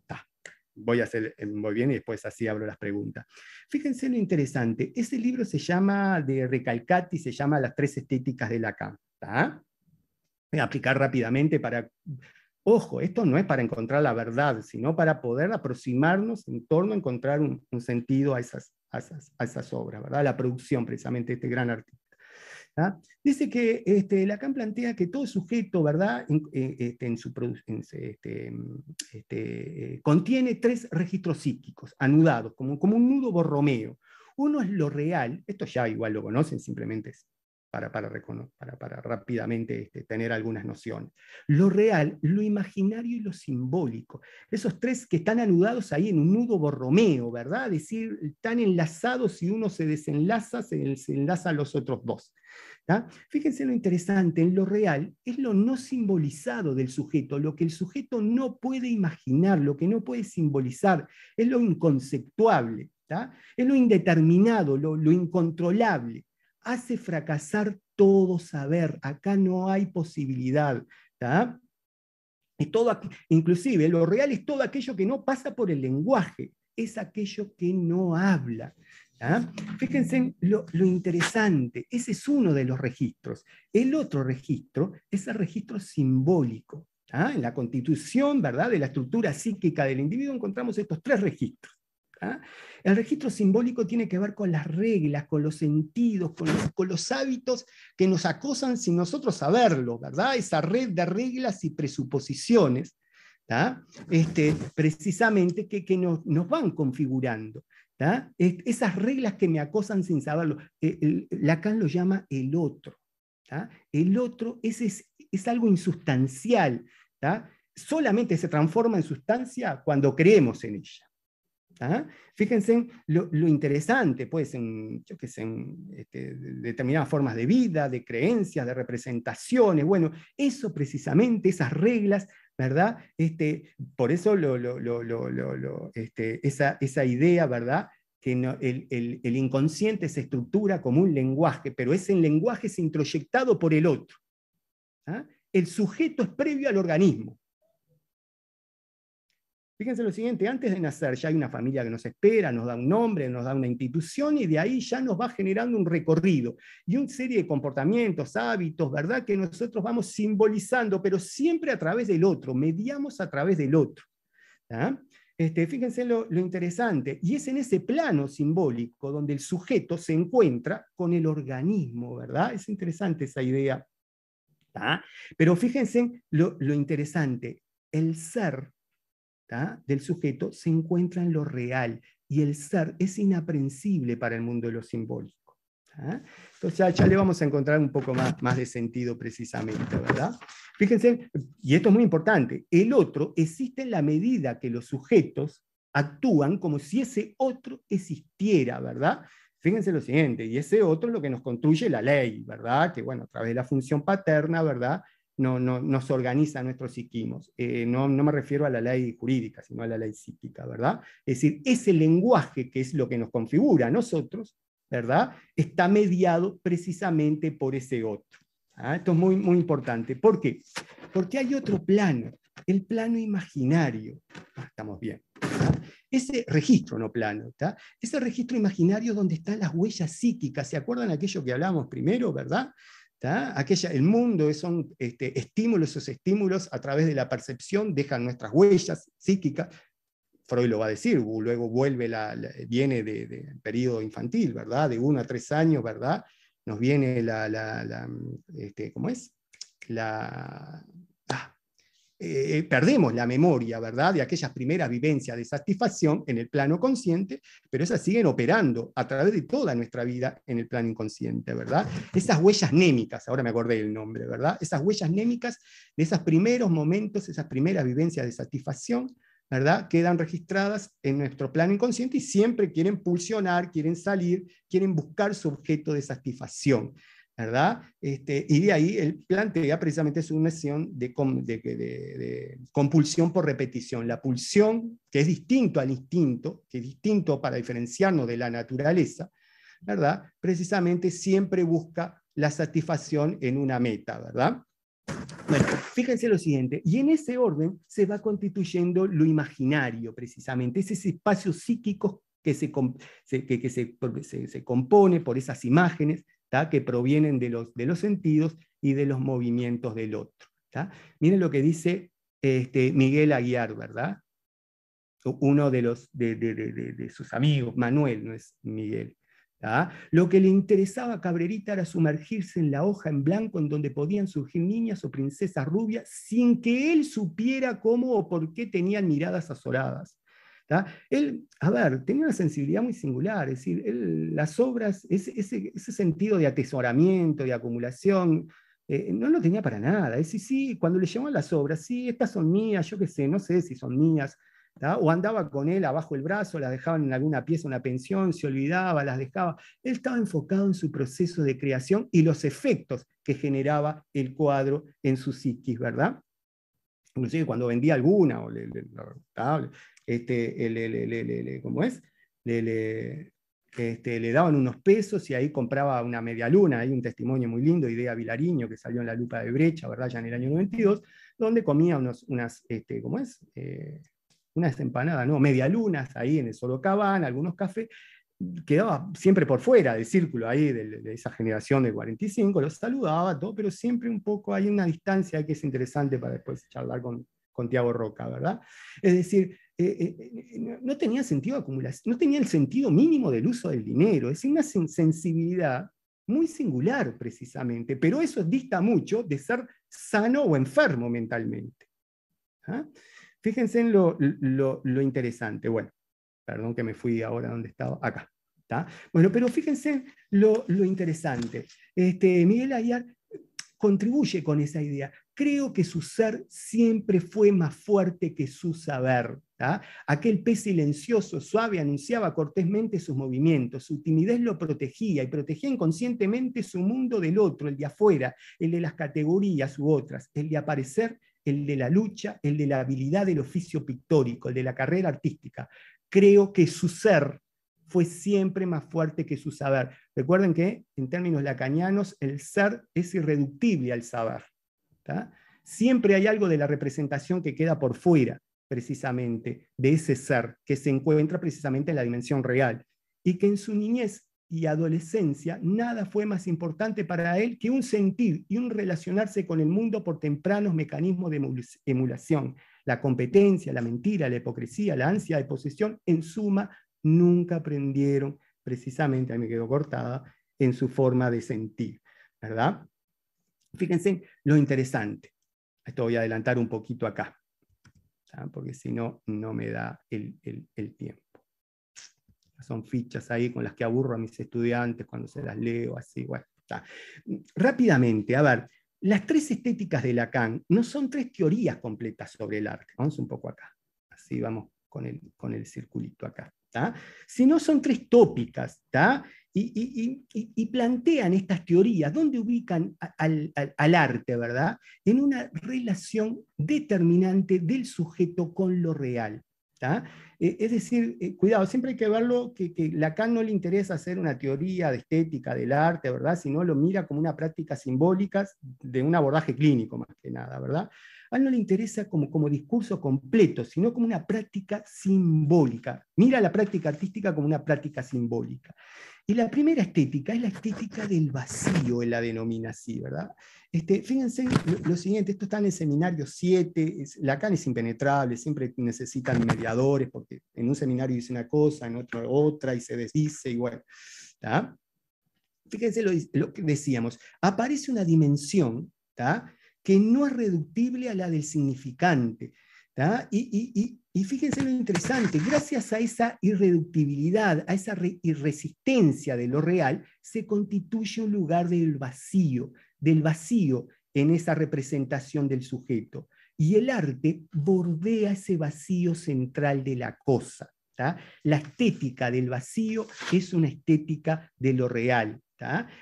Voy a hacer eh, muy bien y después así abro las preguntas. Fíjense lo interesante. Ese libro se llama, de Recalcati, se llama Las tres estéticas de Lacan. Voy a aplicar rápidamente para Ojo, esto no es para encontrar la verdad, sino para poder aproximarnos en torno a encontrar un, sentido a esas, a esas, obras, ¿verdad? La producción precisamente de este gran artista. Dice que este, Lacan plantea que todo sujeto, ¿verdad? Eh, este, en su este, este, contiene tres registros psíquicos anudados, como, como un nudo borromeo. Uno es lo real, esto ya igual lo conocen, simplemente es para, para, para, rápidamente este, tener algunas nociones. Lo real, lo imaginario y lo simbólico. Esos tres que están anudados ahí en un nudo borromeo, ¿verdad? Es decir, están enlazados, si uno se desenlaza, se, se enlaza a los otros dos. Fíjense lo interesante, en lo real es lo no simbolizado del sujeto, lo que el sujeto no puede imaginar, lo que no puede simbolizar, es lo inconceptuable, es lo indeterminado, lo, lo incontrolable hace fracasar todo saber. Acá no hay posibilidad. Es todo, inclusive, lo real es todo aquello que no pasa por el lenguaje, es aquello que no habla. Fíjense lo, lo, interesante, ese es uno de los registros. El otro registro es el registro simbólico. En la constitución ¿verdad? de la estructura psíquica del individuo encontramos estos tres registros. ¿Ah? El registro simbólico tiene que ver con las reglas, con los sentidos, con los, hábitos que nos acosan sin nosotros saberlo, ¿verdad? Esa red de reglas y presuposiciones, este, precisamente que, nos, van configurando. esas reglas que me acosan sin saberlo. Eh, Lacan lo llama el otro. El otro es, es, algo insustancial. Solamente se transforma en sustancia cuando creemos en ella. ¿Ah? Fíjense lo, interesante, pues, en, este, determinadas formas de vida, de creencias, de representaciones. Bueno, eso precisamente, esas reglas, ¿verdad? Este, por eso este, esa, idea, ¿verdad? Que el, inconsciente se estructura como un lenguaje, pero ese lenguaje es introyectado por el otro. ¿ah? El sujeto es previo al organismo. Fíjense lo siguiente, antes de nacer ya hay una familia que nos espera, nos da un nombre, nos da una institución y de ahí ya nos va generando un recorrido y una serie de comportamientos, hábitos, ¿verdad? Que nosotros vamos simbolizando, pero siempre a través del otro, mediamos a través del otro. Este, fíjense lo, interesante, y es en ese plano simbólico donde el sujeto se encuentra con el organismo, ¿verdad? Es interesante esa idea. Pero fíjense lo, lo interesante, el ser del sujeto se encuentra en lo real y el ser es inaprensible para el mundo de lo simbólico. Entonces ya, le vamos a encontrar un poco más, más de sentido precisamente, ¿verdad? Fíjense, y esto es muy importante, el otro existe en la medida que los sujetos actúan como si ese otro existiera, ¿verdad? Fíjense lo siguiente, y ese otro es lo que nos construye la ley, ¿verdad? Que bueno, a través de la función paterna, ¿verdad? No, no, nos organiza nuestros psiquimos. Eh, no, no, me refiero a la ley jurídica, sino a la ley psíquica, ¿verdad? Es decir, ese lenguaje que es lo que nos configura a nosotros, ¿verdad? Está mediado precisamente por ese otro. ¿ah? Esto es muy, muy importante. ¿Por qué? Porque hay otro plano, el plano imaginario. Ah, estamos bien. Ese registro no plano, ¿está? ese registro imaginario donde están las huellas psíquicas, ¿se acuerdan aquello que hablamos primero, verdad? Aquella, el mundo son este, estímulos, esos estímulos a través de la percepción dejan nuestras huellas psíquicas. Freud lo va a decir, luego vuelve la, viene del de periodo infantil, ¿verdad? De uno a tres años, ¿verdad? Nos viene la, la, este, ¿cómo es? La, eh, perdemos la memoria, ¿verdad?, de aquellas primeras vivencias de satisfacción en el plano consciente, pero esas siguen operando a través de toda nuestra vida en el plano inconsciente, ¿verdad? Esas huellas némicas, ahora me acordé del nombre, ¿verdad? Esas huellas némicas de esos primeros momentos, esas primeras vivencias de satisfacción, ¿verdad? Quedan registradas en nuestro plano inconsciente y siempre quieren pulsionar, quieren salir, quieren buscar su objeto de satisfacción. ¿Verdad? Este, y de ahí él plantea precisamente su noción de, de, compulsión por repetición. La pulsión, que es distinto al instinto, que es distinto para diferenciarnos de la naturaleza, ¿verdad? Precisamente siempre busca la satisfacción en una meta, ¿verdad? Bueno, fíjense lo siguiente, y en ese orden se va constituyendo lo imaginario, precisamente, es ese espacio psíquico que se, que, que se, se compone por esas imágenes, que provienen de los, de los sentidos y de los movimientos del otro. Miren lo que dice este, Miguel Aguiar, ¿verdad? Uno de, los, de, sus amigos, Manuel, no es Miguel. Lo que le interesaba a Cabrerita era sumergirse en la hoja en blanco en donde podían surgir niñas o princesas rubias sin que él supiera cómo o por qué tenían miradas azoradas. Él, a ver, tenía una sensibilidad muy singular, es decir, las obras, ese, sentido de atesoramiento, de acumulación, eh, no lo tenía para nada. Es decir, sí, cuando le llamaban las obras, sí, estas son mías, yo qué sé, no sé si son mías, o andaba con él abajo el brazo, las dejaban en alguna pieza, una pensión, se olvidaba, las dejaba. Él estaba enfocado en su proceso de creación y los efectos que generaba el cuadro en su psiquis, ¿verdad? Inclusive cuando vendía alguna, o le, este, le, ¿cómo es? Le, este, le daban unos pesos y ahí compraba una media luna, hay un testimonio muy lindo, Idea Vilariño, que salió en la lupa de brecha, ¿verdad? Ya en el año 92, donde comía unos, unas, este, ¿cómo es? Eh, unas empanadas, no, media lunas ahí en el Sorocabán, algunos cafés, quedaba siempre por fuera del círculo ahí de, esa generación de 45, los saludaba, todo, pero siempre un poco hay una distancia que es interesante para después charlar con, con Tiago Roca, ¿verdad? Es decir, eh, eh, no tenía sentido acumulación, no tenía el sentido mínimo del uso del dinero, es una sensibilidad muy singular precisamente, pero eso dista mucho de ser sano o enfermo mentalmente. ¿ah? Fíjense en lo, interesante, bueno, perdón que me fui ahora donde estaba, acá. Bueno, pero fíjense lo, lo interesante. Este, Miguel Ayar contribuye con esa idea. Creo que su ser siempre fue más fuerte que su saber. Aquel pez silencioso, suave, anunciaba cortésmente sus movimientos, su timidez lo protegía y protegía inconscientemente su mundo del otro, el de afuera, el de las categorías u otras, el de aparecer, el de la lucha, el de la habilidad del oficio pictórico, el de la carrera artística. Creo que su ser fue siempre más fuerte que su saber. Recuerden que, en términos lacanianos, el ser es irreductible al saber. Siempre hay algo de la representación que queda por fuera precisamente de ese ser que se encuentra precisamente en la dimensión real y que en su niñez y adolescencia nada fue más importante para él que un sentir y un relacionarse con el mundo por tempranos mecanismos de emulación. La competencia, la mentira, la hipocresía, la ansia de posesión, en suma, nunca aprendieron precisamente, a mí me quedó cortada, en su forma de sentir, ¿verdad? Fíjense lo interesante. Esto voy a adelantar un poquito acá porque si no, no me da el, tiempo. Son fichas ahí con las que aburro a mis estudiantes cuando se las leo, así, bueno. Rápidamente, a ver, las tres estéticas de Lacan no son tres teorías completas sobre el arte. Vamos un poco acá. Así vamos con el, con el circulito acá. Sino son tres tópicas. Y, plantean estas teorías, ¿dónde ubican al, arte, verdad? En una relación determinante del sujeto con lo real. Eh, es decir, eh, cuidado, siempre hay que verlo que, que, Lacan no le interesa hacer una teoría de estética del arte, ¿verdad? Sino lo mira como una práctica simbólica de un abordaje clínico, más que nada, ¿verdad? A él no le interesa como, como discurso completo, sino como una práctica simbólica. Mira la práctica artística como una práctica simbólica. Y la primera estética es la estética del vacío, en la denomina así, ¿verdad? Este, fíjense lo, siguiente, esto está en el seminario 7, Lacan es impenetrable, siempre necesitan mediadores, porque en un seminario dice una cosa, en otro otra, y se desdice, y bueno. Fíjense lo, que decíamos, aparece una dimensión que no es reductible a la del significante. Y, fíjense lo interesante, gracias a esa irreductibilidad, a esa irresistencia de lo real, se constituye un lugar del vacío, del vacío en esa representación del sujeto. Y el arte bordea ese vacío central de la cosa. La estética del vacío es una estética de lo real.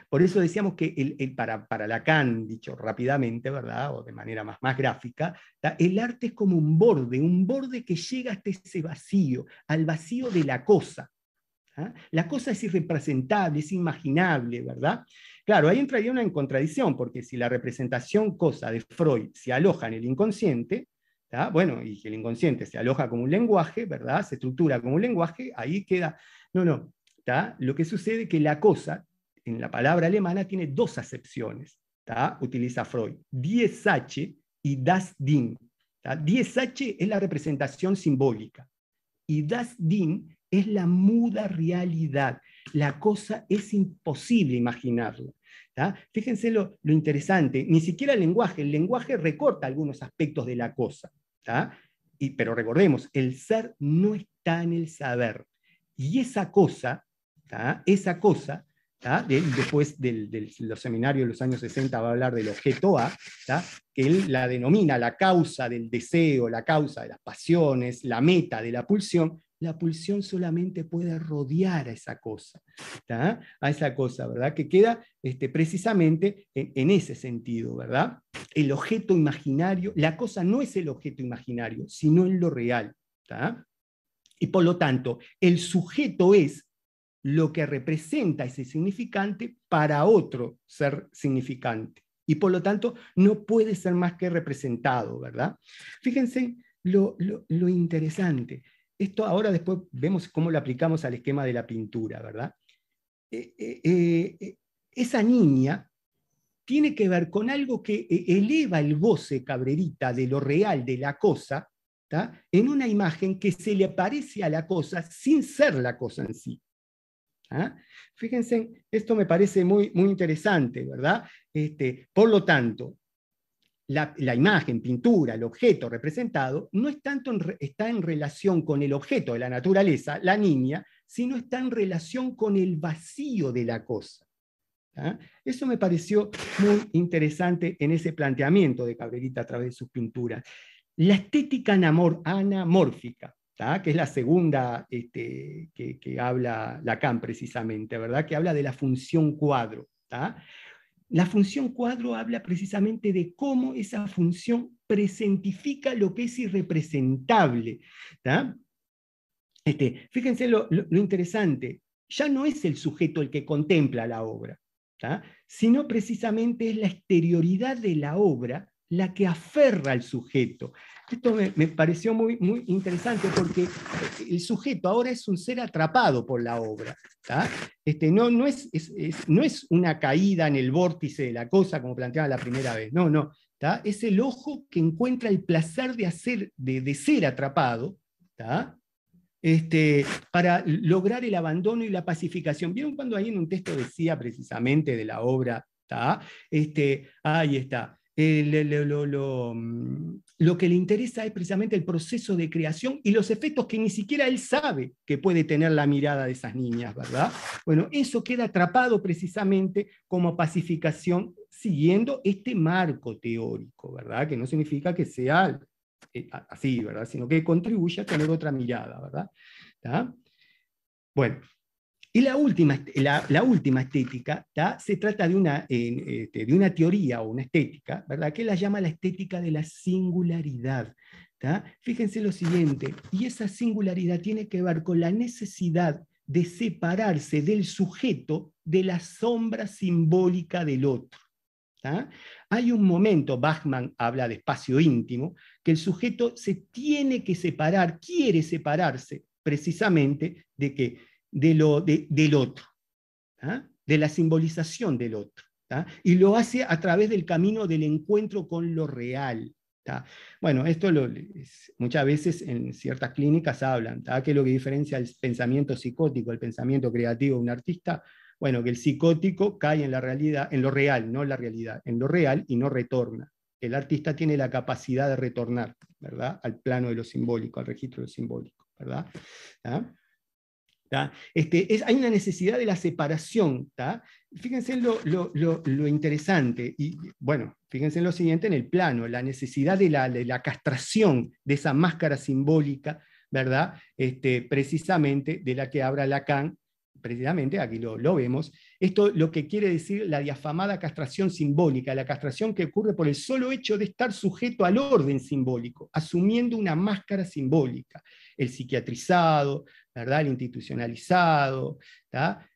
Por eso decíamos que el, para, para, Lacan, dicho rápidamente, ¿verdad? o de manera más, más gráfica, el arte es como un borde, un borde que llega hasta ese vacío, al vacío de la cosa. La cosa es irrepresentable, es imaginable, ¿verdad? Claro, ahí entraría una en contradicción, porque si la representación cosa de Freud se aloja en el inconsciente, bueno, y el inconsciente se aloja como un lenguaje, ¿verdad? Se estructura como un lenguaje, ahí queda. No, no. Lo que sucede es que la cosa en la palabra alemana tiene dos acepciones. Utiliza Freud, dies H y das Ding. Dies H es la representación simbólica y das Ding es la muda realidad. La cosa es imposible imaginarla. Fíjense lo, interesante, ni siquiera el lenguaje, el lenguaje recorta algunos aspectos de la cosa. Y, pero recordemos, el ser no está en el saber. Y esa cosa, esa cosa después de, los seminarios de los años 60 va a hablar del objeto A, que él la denomina la causa del deseo, la causa de las pasiones, la meta de la pulsión, la pulsión solamente puede rodear a esa cosa, a esa cosa, ¿verdad? Que queda este, precisamente en, ese sentido, ¿verdad? El objeto imaginario, la cosa no es el objeto imaginario, sino en lo real, Y por lo tanto, el sujeto es lo que representa ese significante para otro ser significante. Y por lo tanto, no puede ser más que representado, ¿verdad? Fíjense lo, interesante. Esto ahora después vemos cómo lo aplicamos al esquema de la pintura, ¿verdad? Eh, eh, eh, esa niña tiene que ver con algo que eleva el goce cabrerita de lo real, de la cosa, en una imagen que se le parece a la cosa sin ser la cosa en sí. ¿Ah? Fíjense, esto me parece muy, muy interesante, ¿verdad? Este, por lo tanto, la, imagen, pintura, el objeto representado, no es tanto está en relación con el objeto de la naturaleza, la niña, sino está en relación con el vacío de la cosa. ¿ah? Eso me pareció muy interesante en ese planteamiento de Cabrerita a través de sus pinturas. La estética anamórfica, que es la segunda este, que, habla Lacan precisamente, ¿verdad? que habla de la función cuadro. La función cuadro habla precisamente de cómo esa función presentifica lo que es irrepresentable. Este, fíjense lo, interesante, ya no es el sujeto el que contempla la obra, sino precisamente es la exterioridad de la obra la que aferra al sujeto. Esto me, pareció muy, muy interesante porque el sujeto ahora es un ser atrapado por la obra. Este, no, no, es, no es una caída en el vórtice de la cosa como planteaba la primera vez, no, no. Es el ojo que encuentra el placer de, hacer, de, ser atrapado este, para lograr el abandono y la pacificación. ¿Vieron cuando ahí en un texto decía precisamente de la obra? Este, ahí está. Eh, lo, mm, lo, que le interesa es precisamente el proceso de creación y los efectos que ni siquiera él sabe que puede tener la mirada de esas niñas, ¿verdad? Bueno, eso queda atrapado precisamente como pacificación siguiendo este marco teórico, ¿verdad? Que no significa que sea eh, así, ¿verdad? Sino que contribuye a tener otra mirada, ¿verdad? Bueno, y la última, la, última estética se trata de una, este, de una teoría o una estética, ¿verdad? que la llama la estética de la singularidad. Fíjense lo siguiente, y esa singularidad tiene que ver con la necesidad de separarse del sujeto de la sombra simbólica del otro. Hay un momento, Bachmann habla de espacio íntimo, que el sujeto se tiene que separar, quiere separarse precisamente de que de lo, del otro, ¿ah? de la simbolización del otro. ¿ah? Y lo hace a través del camino del encuentro con lo real. Bueno, esto lo, muchas veces en ciertas clínicas hablan, que lo que diferencia el pensamiento psicótico, el pensamiento creativo de un artista. Bueno, que el psicótico cae en la realidad, en lo real, no en la realidad, en lo real y no retorna. el artista tiene la capacidad de retornar, ¿verdad? Al plano de lo simbólico, al registro de lo simbólico, ¿verdad? Este, es, hay una necesidad de la separación. Fíjense lo, lo, interesante, y bueno, fíjense en lo siguiente en el plano, la necesidad de la, castración de esa máscara simbólica, ¿verdad? Este, precisamente de la que habla Lacan precisamente, aquí lo, vemos, esto lo que quiere decir la diafamada castración simbólica, la castración que ocurre por el solo hecho de estar sujeto al orden simbólico, asumiendo una máscara simbólica, el psiquiatrizado, ¿verdad? el institucionalizado,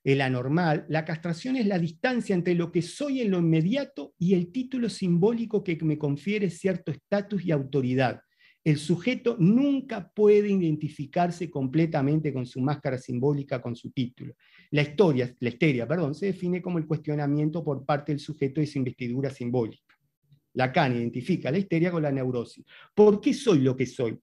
el anormal. La castración es la distancia entre lo que soy en lo inmediato y el título simbólico que me confiere cierto estatus y autoridad el sujeto nunca puede identificarse completamente con su máscara simbólica, con su título. La historia, la histeria, perdón, se define como el cuestionamiento por parte del sujeto de su investidura simbólica. Lacan identifica la histeria con la neurosis. ¿Por qué soy lo que soy?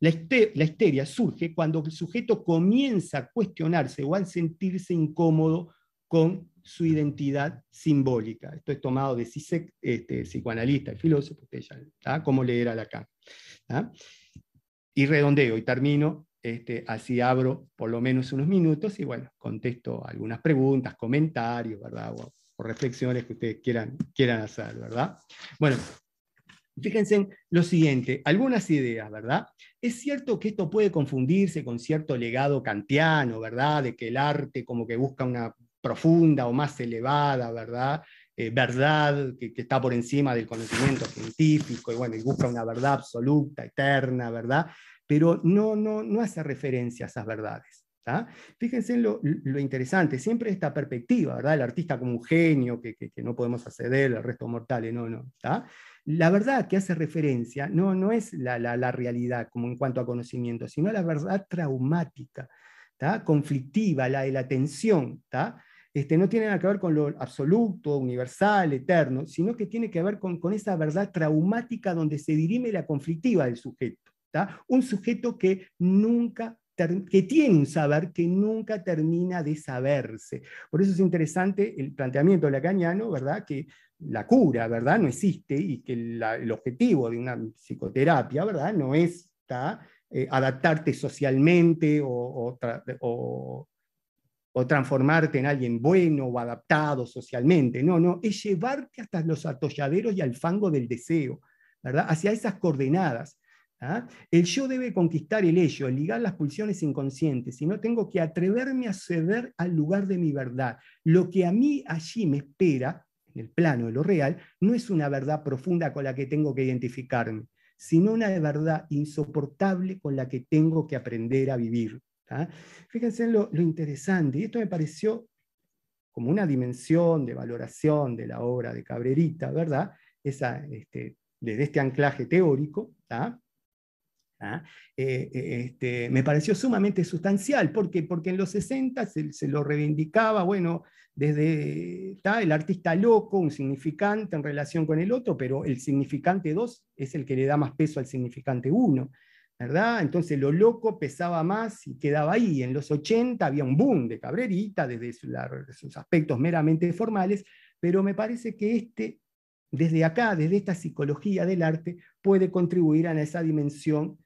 La, la histeria surge cuando el sujeto comienza a cuestionarse o a sentirse incómodo con su identidad simbólica. Esto es tomado de Zizek, este, psicoanalista y filósofo, cómo leer a Lacan. ¿ah? Y redondeo y termino, este, así abro por lo menos unos minutos y bueno, contesto algunas preguntas, comentarios, ¿verdad? O, reflexiones que ustedes quieran, quieran hacer, ¿verdad? Bueno, Fíjense en lo siguiente, algunas ideas, ¿verdad? Es cierto que esto puede confundirse con cierto legado kantiano, ¿verdad? De que el arte como que busca una profunda o más elevada, ¿verdad? Eh, verdad que, está por encima del conocimiento científico y bueno, y busca una verdad absoluta, eterna, ¿verdad? Pero no, no, no hace referencia a esas verdades. Fíjense en lo, interesante, siempre esta perspectiva, ¿verdad? El artista como un genio que, que, no podemos acceder al resto mortales, no, no. La verdad que hace referencia no, no es la, la, realidad como en cuanto a conocimiento, sino la verdad traumática, conflictiva, la de la tensión, este, no tiene nada que ver con lo absoluto, universal, eterno, sino que tiene que ver con, esa verdad traumática donde se dirime la conflictiva del sujeto. Un sujeto que nunca que tiene un saber que nunca termina de saberse. Por eso es interesante el planteamiento lacaniano, ¿verdad? Que la cura, ¿verdad? No existe y que el objetivo de una psicoterapia, ¿verdad? No es eh, adaptarte socialmente o, transformarte en alguien bueno o adaptado socialmente. No, no, es llevarte hasta los atolladeros y al fango del deseo, ¿verdad? Hacia esas coordenadas. ¿ah? El yo debe conquistar el ello, ligar las pulsiones inconscientes, y no tengo que atreverme a ceder al lugar de mi verdad. Lo que a mí allí me espera, en el plano de lo real, no es una verdad profunda con la que tengo que identificarme, sino una verdad insoportable con la que tengo que aprender a vivir. Fíjense lo, interesante, y esto me pareció como una dimensión de valoración de la obra de Cabrerita, ¿verdad? Esa, este, desde este anclaje teórico, eh, eh, este, me pareció sumamente sustancial, porque, porque en los 60 se, se lo reivindicaba, bueno, desde el artista loco, un significante en relación con el otro, pero el significante 2 es el que le da más peso al significante 1. ¿verdad? Entonces lo loco pesaba más y quedaba ahí. En los 80 había un boom de Cabrerita desde sus aspectos meramente formales, pero me parece que este, desde acá, desde esta psicología del arte, puede contribuir a esa dimensión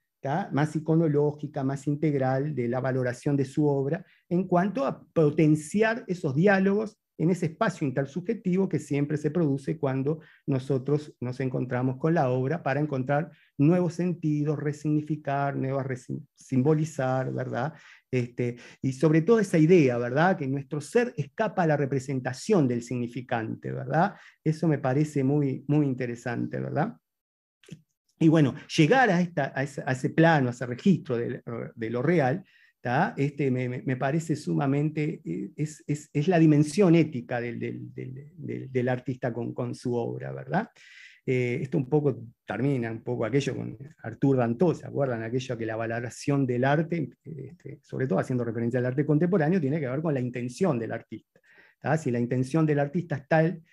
más iconológica, más integral de la valoración de su obra, en cuanto a potenciar esos diálogos en ese espacio intersubjetivo que siempre se produce cuando nosotros nos encontramos con la obra para encontrar nuevos sentidos, resignificar, nuevas simbolizar, ¿verdad? Este, y sobre todo esa idea, ¿verdad? Que nuestro ser escapa a la representación del significante, ¿verdad? Eso me parece muy, muy interesante, ¿verdad? Y bueno, llegar a, esta, a, ese, plano, a ese registro de, lo real, este, me, parece sumamente, eh, es, es, es, la dimensión ética del, del, del, artista con, con, su obra, ¿verdad? Eh, esto un poco termina, un poco aquello con Artur Danto, ¿se acuerdan? Aquello que la valoración del arte, este, sobre todo haciendo referencia al arte contemporáneo, tiene que ver con la intención del artista. Si la intención del artista es tal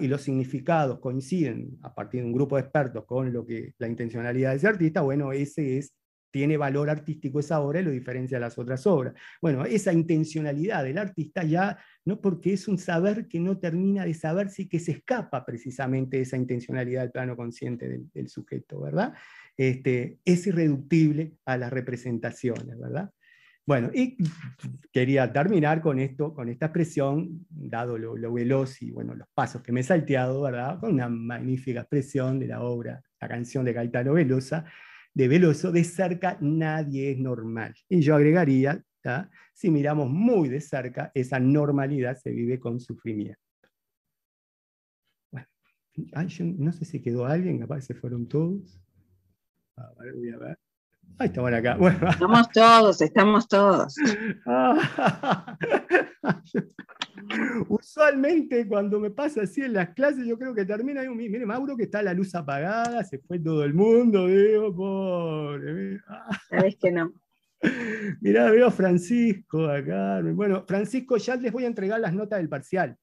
y los significados coinciden a partir de un grupo de expertos con lo que la intencionalidad de ese artista, bueno, ese es tiene valor artístico esa obra y lo diferencia de las otras obras. Bueno, esa intencionalidad del artista ya, no porque es un saber que no termina de saberse y que se escapa precisamente de esa intencionalidad del plano consciente del, sujeto, ¿verdad? Este, es irreductible a las representaciones, ¿verdad? Bueno, y quería terminar con esto, con esta expresión, dado lo, lo, veloz y bueno, los pasos que me he salteado, ¿verdad? Con una magnífica expresión de la obra, la canción de Gaetano Velosa, de Veloso, de cerca nadie es normal. Y yo agregaría, si miramos muy de cerca, esa normalidad se vive con sufrimiento. Bueno, no sé si quedó alguien, capaz se fueron todos. A ver, voy a ver. Ahí estaban acá. Estamos todos, estamos todos. <laughs> Usualmente cuando me pasa así en las clases, yo creo que termina ahí un mire Mauro que está la luz apagada, se fue todo el mundo, digo, pobre. <laughs> Sabes que no. Mirá, veo a Francisco acá. Bueno, Francisco, ya les voy a entregar las notas del parcial.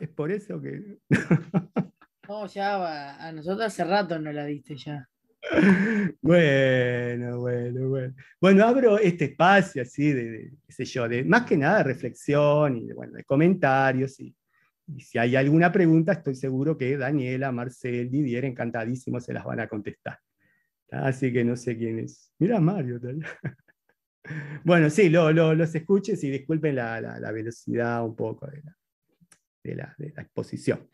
Es por eso que. <laughs> no, ya a nosotros hace rato no la diste ya. <laughs> Bueno, bueno, bueno. Bueno, abro este espacio así de, qué sé yo, de más que nada de reflexión y de, bueno, de comentarios. Y, si hay alguna pregunta, estoy seguro que Daniela, Marcel, Didier, encantadísimos se las van a contestar. Así que no sé quién es. Mira Mario. <laughs> Bueno, sí, lo, los escuches y disculpen la, velocidad un poco de la exposición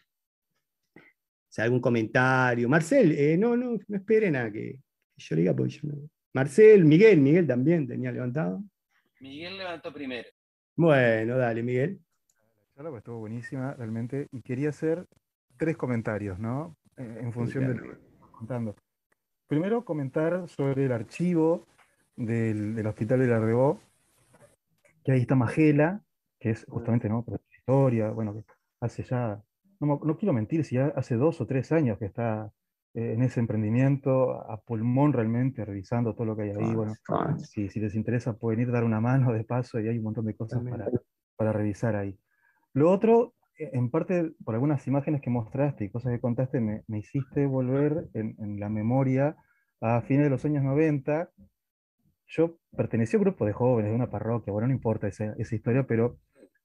sea, algún comentario. Marcel, eh, no, no, no esperen a que, yo diga, porque yo no. Marcel, Miguel, Miguel también tenía levantado. Miguel levantó primero. Bueno, dale, Miguel. La charla estuvo buenísima, realmente, y quería hacer tres comentarios, ¿no? En función de lo que estamos contando. Primero, comentar sobre el archivo del, Hospital de la Rebó, que ahí está Magela, que es justamente, ¿no? historia, bueno, que hace ya no, quiero mentir, si ya hace dos o tres años que está eh, en ese emprendimiento, a pulmón realmente, revisando todo lo que hay ahí. Bueno, si, si, les interesa, pueden ir a dar una mano de paso y hay un montón de cosas para, para, revisar ahí. Lo otro, e, en parte, por algunas imágenes que mostraste y cosas que contaste, me, me hiciste volver en, en, la memoria a fines de los años 90. Yo pertenecí a un grupo de jóvenes de una parroquia, bueno, no importa esa, esa historia, pero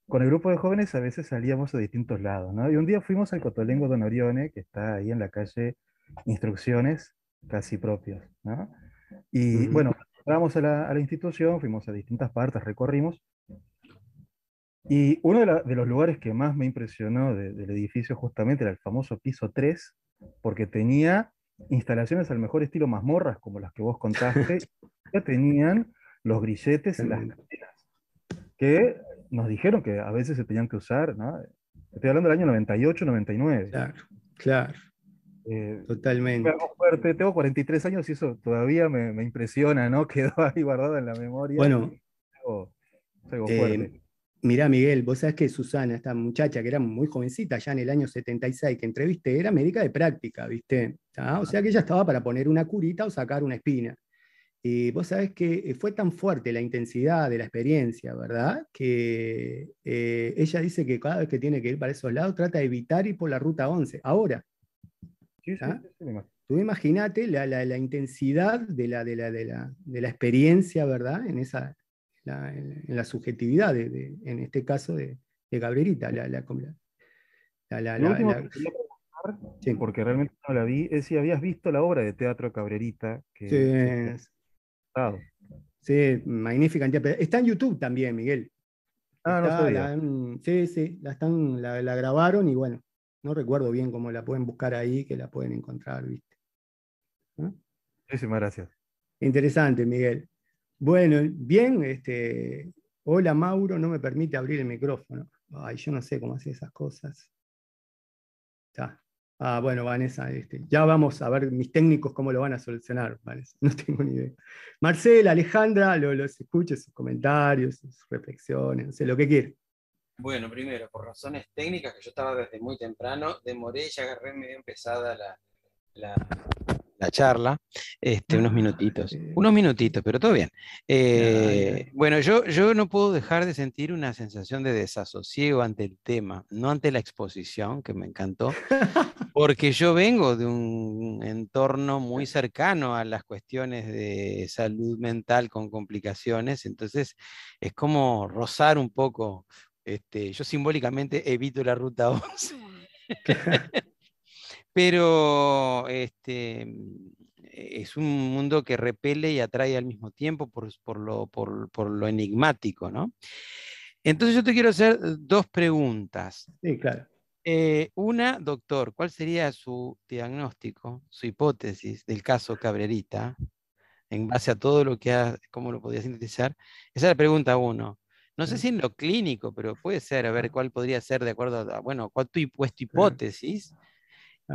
con el grupo de jóvenes a veces salíamos a distintos lados, ¿no? Y un día fuimos al Cotolengo Don Orione, que está ahí en la calle Instrucciones, casi propias, ¿no? Y bueno, entramos a la, institución, fuimos a distintas partes, recorrimos, y uno de, los lugares que más me impresionó del edificio justamente era el famoso piso 3, porque tenía instalaciones al mejor estilo mazmorras, como las que vos <laughs> contaste, ya tenían los grilletes y las que nos dijeron que a veces se tenían que usar, ¿no? Estoy hablando del año 98, 99. Claro, claro. Eh, Totalmente. Fuerte. Tengo 43 años y eso todavía me, me, impresiona, ¿no? <laughs> Quedó ahí guardado en la memoria. Bueno, eh, mirá, Miguel, vos sabés que Susana, esta muchacha que era muy jovencita, ya en el año 76 que entrevisté, era médica de práctica, ¿viste? O sea que ella estaba para poner una curita o sacar una espina. Y vos sabés que eh, fue tan fuerte la intensidad de la experiencia, ¿verdad? Que eh, ella dice que cada vez que tiene que ir para esos lados trata de evitar ir por la ruta 11. Ahora, ¿ah? tú imagínate la, la, intensidad de la, de, la, de, la, de la experiencia, ¿verdad? En, esa, en la subjetividad, de, en este caso de, de Gabrielita. La, la, porque realmente no la vi, es si habías visto la obra de teatro Cabrerita. Que, sí. Sí, magnífica Está en YouTube también, Miguel. Ah, no sabía. sí, sí, la, están, la, grabaron y bueno, no recuerdo bien cómo la pueden buscar ahí, que la pueden encontrar, ¿viste? Muchísimas gracias. Interesante, Miguel. Bueno, bien, este, hola Mauro, no me permite abrir el micrófono. Ay, yo no sé cómo hacer esas cosas. Está. Ah, bueno, Vanessa, este, ya vamos a ver mis técnicos cómo lo van a solucionar, Vanessa. <laughs> No tengo ni idea. Marcela, Alejandra, los escuche, sus comentarios, sus reflexiones, no sé, lo que quiera. Bueno, primero, por razones técnicas, que yo estaba desde muy temprano, demoré y agarré medio empezada la charla, este, unos minutitos, unos minutitos, pero todo bien. Eh, bueno, yo, yo no puedo dejar de sentir una sensación de desasosiego ante el tema, no ante la exposición, que me encantó, <laughs> porque yo vengo de un entorno muy cercano a las cuestiones de salud mental con complicaciones, entonces es como rozar un poco, este, yo simbólicamente evito la ruta <laughs> 11. Pero este, es un mundo que repele y atrae al mismo tiempo por, por lo, por- por lo enigmático, ¿no? Entonces yo te quiero hacer dos preguntas. Sí, claro. Eh, una, doctor, ¿cuál sería su diagnóstico, su hipótesis del caso Cabrerita, en base a todo lo que ha, cómo lo podría sintetizar? Esa es la pregunta uno. No sé si en lo clínico, pero puede ser, a ver cuál podría ser de acuerdo a, bueno, cuál tu, es tu hipótesis.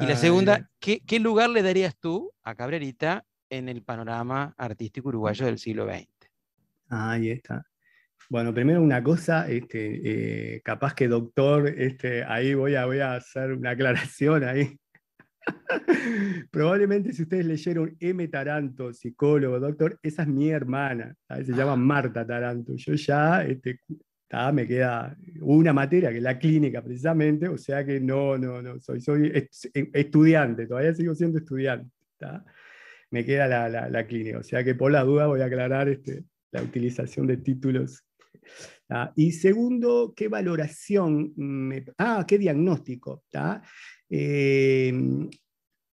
Y la Ah, segunda. ¿qué, qué lugar le darías tú a Cabrerita en el panorama artístico uruguayo del siglo XX? Ahí está. Bueno, primero una cosa, este, eh, capaz que doctor, este, ahí voy a, voy a hacer una aclaración ahí. <laughs> Probablemente si ustedes leyeron M. Taranto, psicólogo, doctor, esa es mi hermana, ¿sabes? se llama Marta Taranto. Yo ya, este, me queda una materia que es la clínica precisamente, o sea que no, no, no, soy, soy est- estudiante, todavía sigo siendo estudiante. ¿tá? Me queda la, la- clínica, o sea que por la duda voy a aclarar este, la utilización de títulos. Y segundo, ¿qué valoración? me- ah, ¿qué diagnóstico? Eh,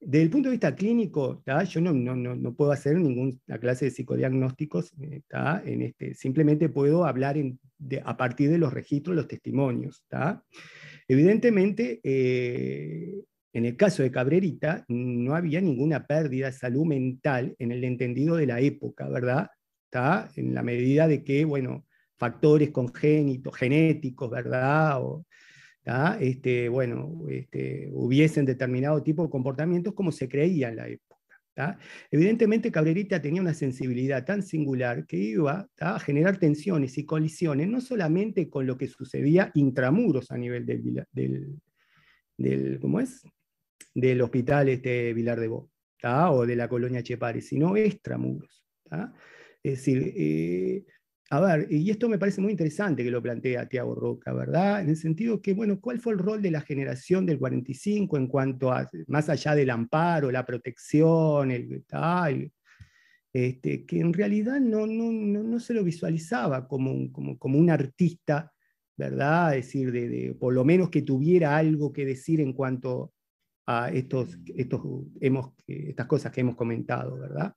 desde el punto de vista clínico, yo no, puedo hacer ninguna clase de psicodiagnósticos, eh, este, simplemente puedo hablar a partir de los registros, los testimonios. Evidentemente, eh, en el caso de Cabrerita, no había ninguna pérdida de salud mental en el entendido de la época, ¿verdad? En la medida de que, bueno, factores congénitos, genéticos, ¿verdad? O, este, bueno, este, hubiesen determinado tipo de comportamientos como se creía en la época. Evidentemente Cabrerita tenía una sensibilidad tan singular que iba a generar tensiones y colisiones, no solamente con lo que sucedía intramuros a nivel del, del, del- ¿cómo es? del hospital este, Vilar de Bo, o de la colonia Chepare, sino extramuros. Es decir, eh, a ver, y esto me parece muy interesante que lo plantea Tiago Roca, ¿verdad? En el sentido que, bueno, ¿cuál fue el rol de la generación del 45 en cuanto a, más allá del amparo, la protección, el tal, este, que en realidad no, no, no, no se lo visualizaba como un, como, como un artista, ¿verdad? Es decir, de, de- por lo menos que tuviera algo que decir en cuanto a estos, estos, hemos, estas cosas que hemos comentado, ¿verdad?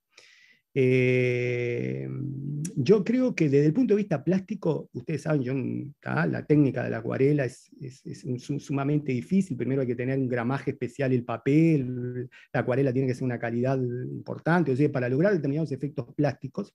Eh, yo creo que desde el punto de vista plástico, ustedes saben, yo, ¿tá? la técnica de la acuarela es, es- es su- sumamente difícil. Primero hay que tener un gramaje especial el papel, la acuarela tiene que ser una calidad importante, o sea, para lograr determinados efectos plásticos.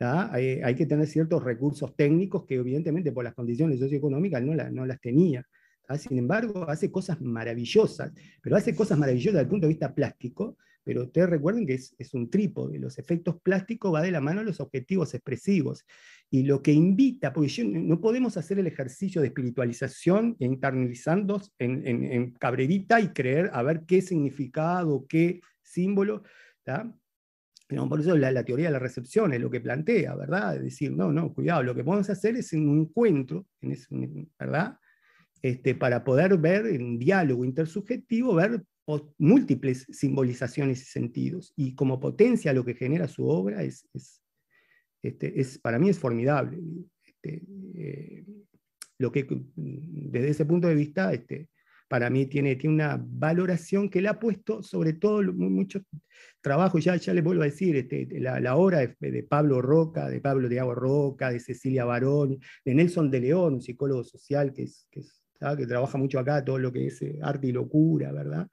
Hay, hay que tener ciertos recursos técnicos que evidentemente por las condiciones socioeconómicas no, la- no las tenía. ¿tá? Sin embargo, hace cosas maravillosas, pero hace cosas maravillosas desde el punto de vista plástico, pero ustedes recuerden que es, es un trípode, los efectos plásticos va de la mano a los objetivos expresivos. Y lo que invita, porque yo- no podemos hacer el ejercicio de espiritualización e en, en, cabrerita y creer a ver qué significado, qué símbolo. por eso la, la teoría de la recepción es lo que plantea, ¿verdad? Es decir, no, no, cuidado, lo que podemos hacer es un encuentro, ¿verdad? Este, para poder ver en diálogo intersubjetivo, ver múltiples simbolizaciones y sentidos. Y como potencia lo que genera su obra es, es, este, es para mí es formidable. Este, eh, lo que, desde ese punto de vista, este, para mí tiene, tiene una valoración que le ha puesto sobre todo lo- mu- muchos trabajos, ya, ya les vuelvo a decir, este, la, obra de, Pablo Roca, de Pablo Diago Roca, de Cecilia Barón, de Nelson de León, un psicólogo social que, es, que, que trabaja mucho acá, todo lo que es eh, arte y locura, ¿verdad?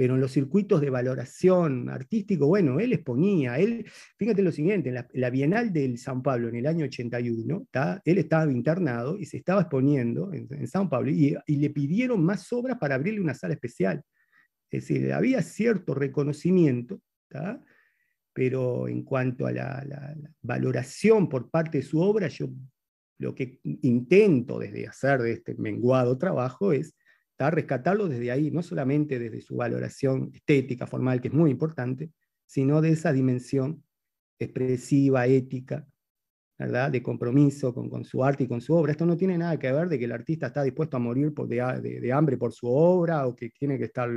Pero en los circuitos de valoración artístico, bueno, él exponía, él, fíjate lo siguiente, en la, la Bienal del San Pablo en el año 81, ¿tá? él estaba internado y se estaba exponiendo en, en San Pablo y, y le pidieron más obras para abrirle una sala especial. Es decir, había cierto reconocimiento, ¿tá? pero en cuanto a la, la- la valoración por parte de su obra, yo lo que intento desde hacer de este menguado trabajo es ¿tá? rescatarlo desde ahí, no solamente desde su valoración estética, formal, que es muy importante, sino de esa dimensión expresiva, ética, ¿verdad? de compromiso con, con, su arte y con su obra. Esto no tiene nada que ver de que el artista está dispuesto a morir por, de, de, hambre por su obra o que tiene que estar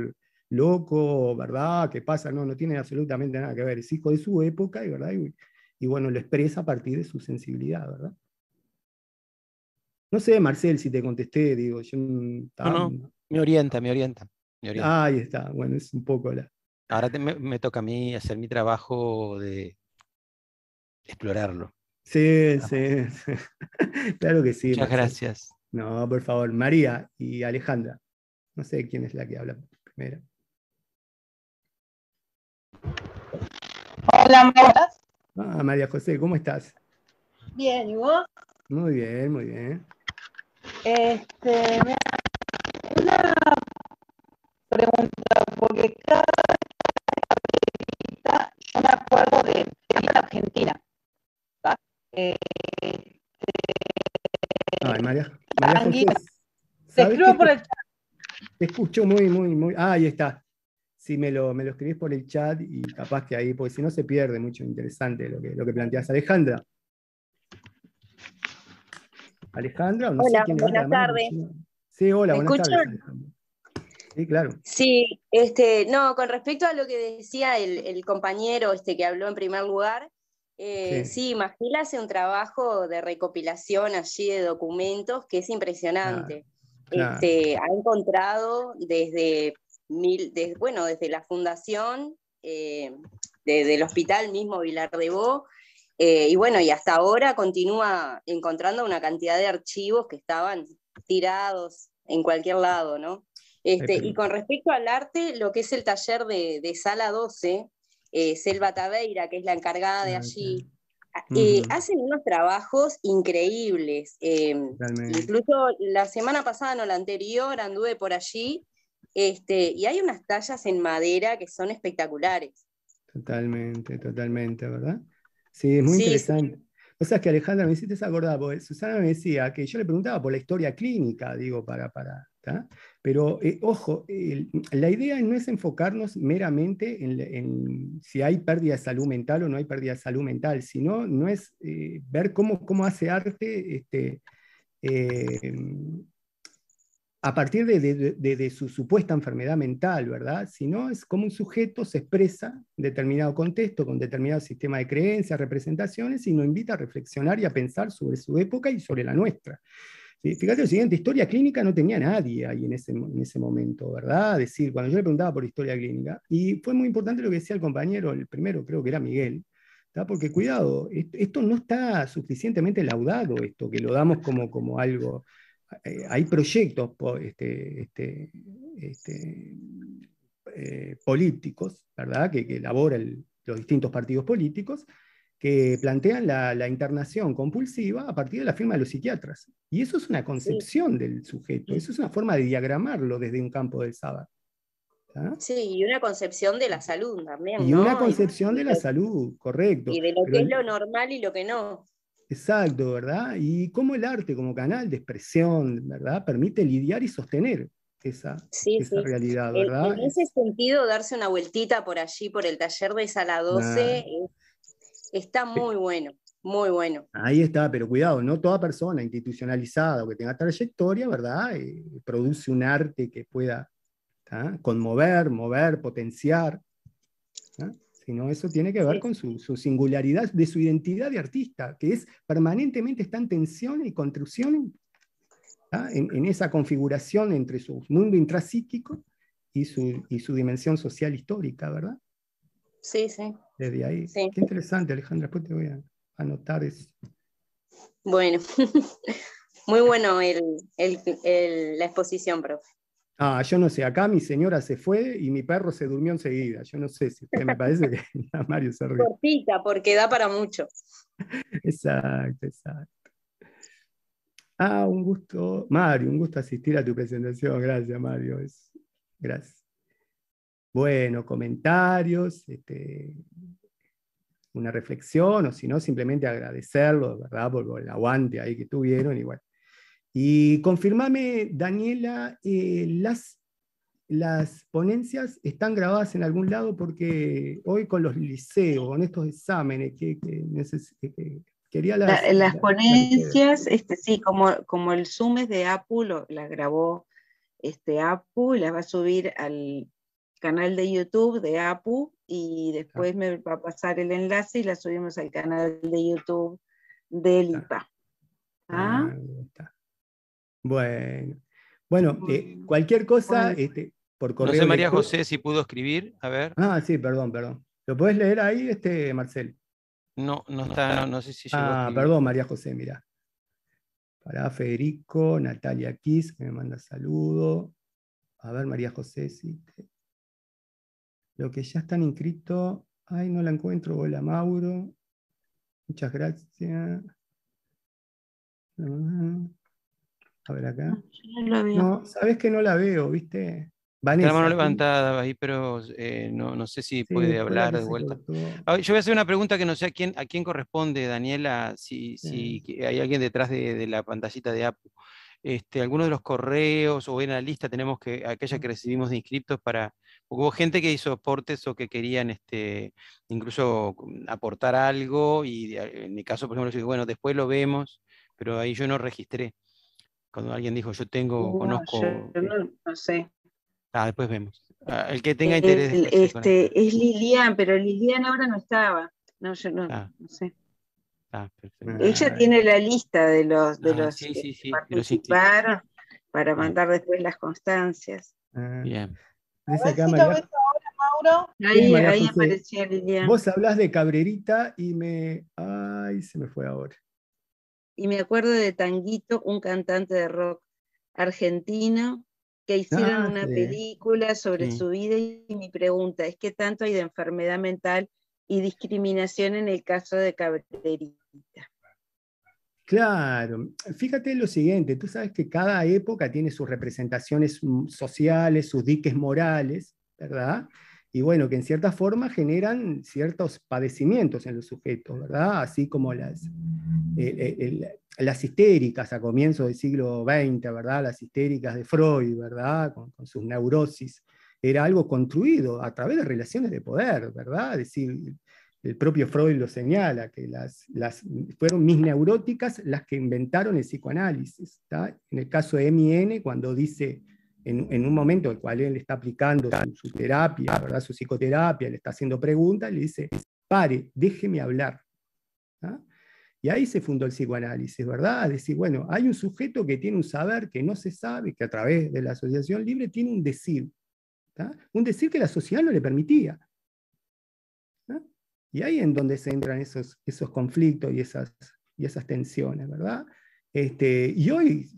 loco, ¿verdad? ¿Qué pasa? No, no tiene absolutamente nada que ver. Es hijo de su época. Y, y bueno, lo expresa a partir de su sensibilidad, ¿verdad? No sé, Marcel, si te contesté, digo, yo... No, no, me orienta, me orienta. Me orienta. ahí está, bueno, es un poco la... Ahora te, me, me, toca a mí hacer mi trabajo de explorarlo. Sí, sí, sí. <laughs> claro que sí. Muchas Marcel. gracias. No, por favor, María y Alejandra. No sé quién es la que habla primero. Hola, María. Ah, María José, ¿cómo estás? Bien, ¿y vos? Muy bien, muy bien. Este, una pregunta, porque cada vez yo me acuerdo de, de la Argentina. Eh, Ay, María, María Te escribo por el chat. Te escucho muy, muy, muy. Ah, ahí está. Si me lo, me lo escribís por el chat y capaz que ahí, porque si no se pierde mucho interesante lo que, lo que planteas. Alejandra. Alejandra, no hola, sé quién buenas tardes. Sí, hola, ¿Me buenas escuchan? tardes. Sí, claro. Sí, este, no, con respecto a lo que decía el, el compañero este, que habló en primer lugar, eh, Sí. sí, Magil hace un trabajo de recopilación allí de documentos que es impresionante. claro. Este, ha encontrado desde, mil, bueno, desde la fundación, eh, de- del hospital mismo Vilar de Bo, eh, y bueno, y hasta ahora continúa encontrando una cantidad de archivos que estaban tirados en cualquier lado, ¿no? Este, y con respecto al arte, lo que es el taller de, de Sala 12, eh, Selva Taveira, que es la encargada de Ah, allí, claro. eh, hacen unos trabajos increíbles. eh, Totalmente. incluso la semana pasada, no la anterior, anduve por allí, este, y hay unas tallas en madera que son espectaculares. Totalmente, totalmente, ¿verdad? Sí, es muy Sí, sí. interesante. O sea, que Alejandra, me hiciste acordar, porque Susana me decía que yo le preguntaba por la historia clínica, digo, para, para, ¿tá? Pero, eh, ojo, la idea no es enfocarnos meramente en, en si hay pérdida de salud mental o no hay pérdida de salud mental, sino no es eh, ver cómo, cómo hace arte este, eh, a partir de, de- su supuesta enfermedad mental, ¿verdad? Sino es como un sujeto se expresa en determinado contexto, con determinado sistema de creencias, representaciones, y nos invita a reflexionar y a pensar sobre su época y sobre la nuestra. Fíjate lo siguiente, historia clínica no tenía nadie ahí en ese, en ese momento, ¿verdad? Es decir, cuando yo le preguntaba por historia clínica, y fue muy importante lo que decía el compañero, el primero creo que era Miguel, ¿tá? porque cuidado, est- esto no está suficientemente laudado, esto, que lo damos como, como algo eh, hay proyectos este, este, este, eh, políticos, ¿verdad? Que, que elaboran el- los distintos partidos políticos, que plantean la, la internación compulsiva a partir de la firma de los psiquiatras. Y eso es una concepción del sujeto, eso es una forma de diagramarlo desde un campo del. ¿tá? Sí, y una concepción de la salud también. Y ¿no? una concepción de la salud, correcto. Y de lo Pero que es lo normal y lo que no. Exacto, ¿verdad? Y cómo el arte como canal de expresión, ¿verdad? Permite lidiar y sostener esa, Sí, esa sí. realidad, ¿verdad? en ese sentido, darse una vueltita por allí, por el taller de Sala 12, es- está muy bueno, muy bueno. Ahí está, pero cuidado, no toda persona institucionalizada o que tenga trayectoria, ¿verdad? Eh, produce un arte que pueda ¿tá? conmover, mover, potenciar. ¿tá? Sino eso tiene que ver Sí. con su, su singularidad de su identidad de artista, que es permanentemente está en tensión y construcción ¿tá? en, en esa configuración entre su mundo intrapsíquico y su, y su dimensión social histórica, ¿verdad? Sí, sí. Desde ahí. Sí. Qué interesante, Alejandra, después te voy a anotar eso. Bueno, <laughs> muy bueno el, el- el- la exposición, profe. Ah, yo no sé, acá mi señora se fue y mi perro se durmió enseguida. Yo no sé si usted me parece que <laughs> Mario se ríe. Cortita, porque da para mucho. Exacto, exacto. Ah, un gusto, Mario, un gusto asistir a tu presentación. Gracias, Mario. es- Gracias. Bueno, comentarios, este, una reflexión, o si no, simplemente agradecerlo, ¿verdad? Por, por el aguante ahí que tuvieron. Y, bueno. Y confirmame, Daniela, eh, las las ponencias están grabadas en algún lado porque hoy con los liceos, con estos exámenes que, que neces- que- que quería La- las, las las- ponencias, este, sí, como, como el Zoom es de Apu, lo, la grabó este, Apu y las va a subir al canal de YouTube de Apu y después me va a pasar el enlace y la subimos al canal de YouTube del IPA. ¿Ah? Bueno, bueno, eh, cualquier cosa, Bueno. este, por No correo sé, María José, si pudo escribir. A ver. Ah, sí, perdón, perdón. ¿Lo puedes leer ahí, este, Marcel? No, no está, no, no sé si llegó Ah, perdón, María José, mira. Para Federico, Natalia Kiss, que me manda saludo. A ver, María José, sí. te- Lo que ya están inscritos. Ay, no la encuentro. Hola, Mauro. Muchas gracias. A ver acá. Yo no. No, sabes que no la veo, ¿viste? Está la Vanessa. mano levantada ahí, pero eh, no, no sé si Sí, puede hablar de vuelta. cortó. A ver, yo voy a hacer una pregunta que no sé a quién, a quién corresponde, Daniela, si, si Sí. hay alguien detrás de, de la pantallita de Apu. Este, algunos de los correos o en la lista tenemos que, aquella que recibimos de inscriptos para, porque hubo gente que hizo aportes o que querían este, incluso aportar algo y de- en mi caso, por ejemplo, yo digo, bueno, después lo vemos, pero ahí yo no registré. Cuando alguien dijo, yo tengo, No, conozco, yo no, no sé. ah, después vemos. Ah, el que tenga interés. El- se conecta. este, es Lilian, pero Lilian ahora no estaba. No, yo no, Ah. no sé. Ah, perfecto. Ella Ah, tiene la lista de los, de Ah, los sí, sí, sí, los para Ah. mandar después las constancias. ah. Bien. Dice acá si lo María- ves ahora, Mauro. Ahí, María ahí aparecía Lilian. Vos hablás de Cabrerita y me. Ay, se me fue ahora. Y me acuerdo de Tanguito, un cantante de rock argentino, que hicieron Ah, una sí. película sobre Sí. su vida y mi pregunta es qué tanto hay de enfermedad mental y discriminación en el caso de Cabrerita. Claro, fíjate lo siguiente, tú sabes que cada época tiene sus representaciones sociales, sus diques morales, ¿verdad? Y bueno, que en cierta forma generan ciertos padecimientos en los sujetos, ¿verdad? Así como las, las histéricas a comienzos del siglo XX, ¿verdad? Las histéricas de Freud, ¿verdad? Con, con sus neurosis. Era algo construido a través de relaciones de poder, ¿verdad? Es decir, el propio Freud lo señala, que las, las, fueron mis neuróticas las que inventaron el psicoanálisis. ¿tá? En el caso de M.N., cuando dice, en, en un momento en el cual él está aplicando su, su terapia, ¿verdad? su psicoterapia, le está haciendo preguntas, le dice, pare, déjeme hablar. ¿tá? Y ahí se fundó el psicoanálisis, ¿verdad? Es decir, bueno, hay un sujeto que tiene un saber que no se sabe, que a través de la asociación libre tiene un decir. ¿tá? Un decir que la sociedad no le permitía. ¿tá? Y ahí en donde se entran esos, esos conflictos y esas, y esas tensiones, ¿verdad? Este, y hoy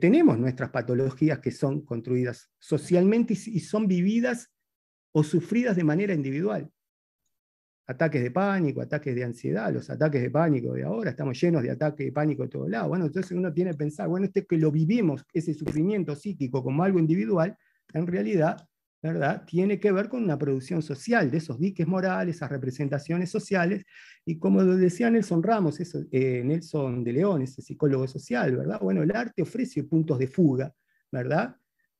tenemos nuestras patologías que son construidas socialmente y, y son vividas o sufridas de manera individual. Ataques de pánico, ataques de ansiedad, los ataques de pánico de ahora, estamos llenos de ataques de pánico de todos lados. Bueno, entonces uno tiene que pensar, bueno, este que lo vivimos, ese sufrimiento psíquico como algo individual, en realidad Tiene que ver con una producción social de esos diques morales, esas representaciones sociales, y como decía Nelson Ramos, eh, Nelson de León, ese psicólogo social, ¿verdad? Bueno, el arte ofrece puntos de fuga, ¿verdad?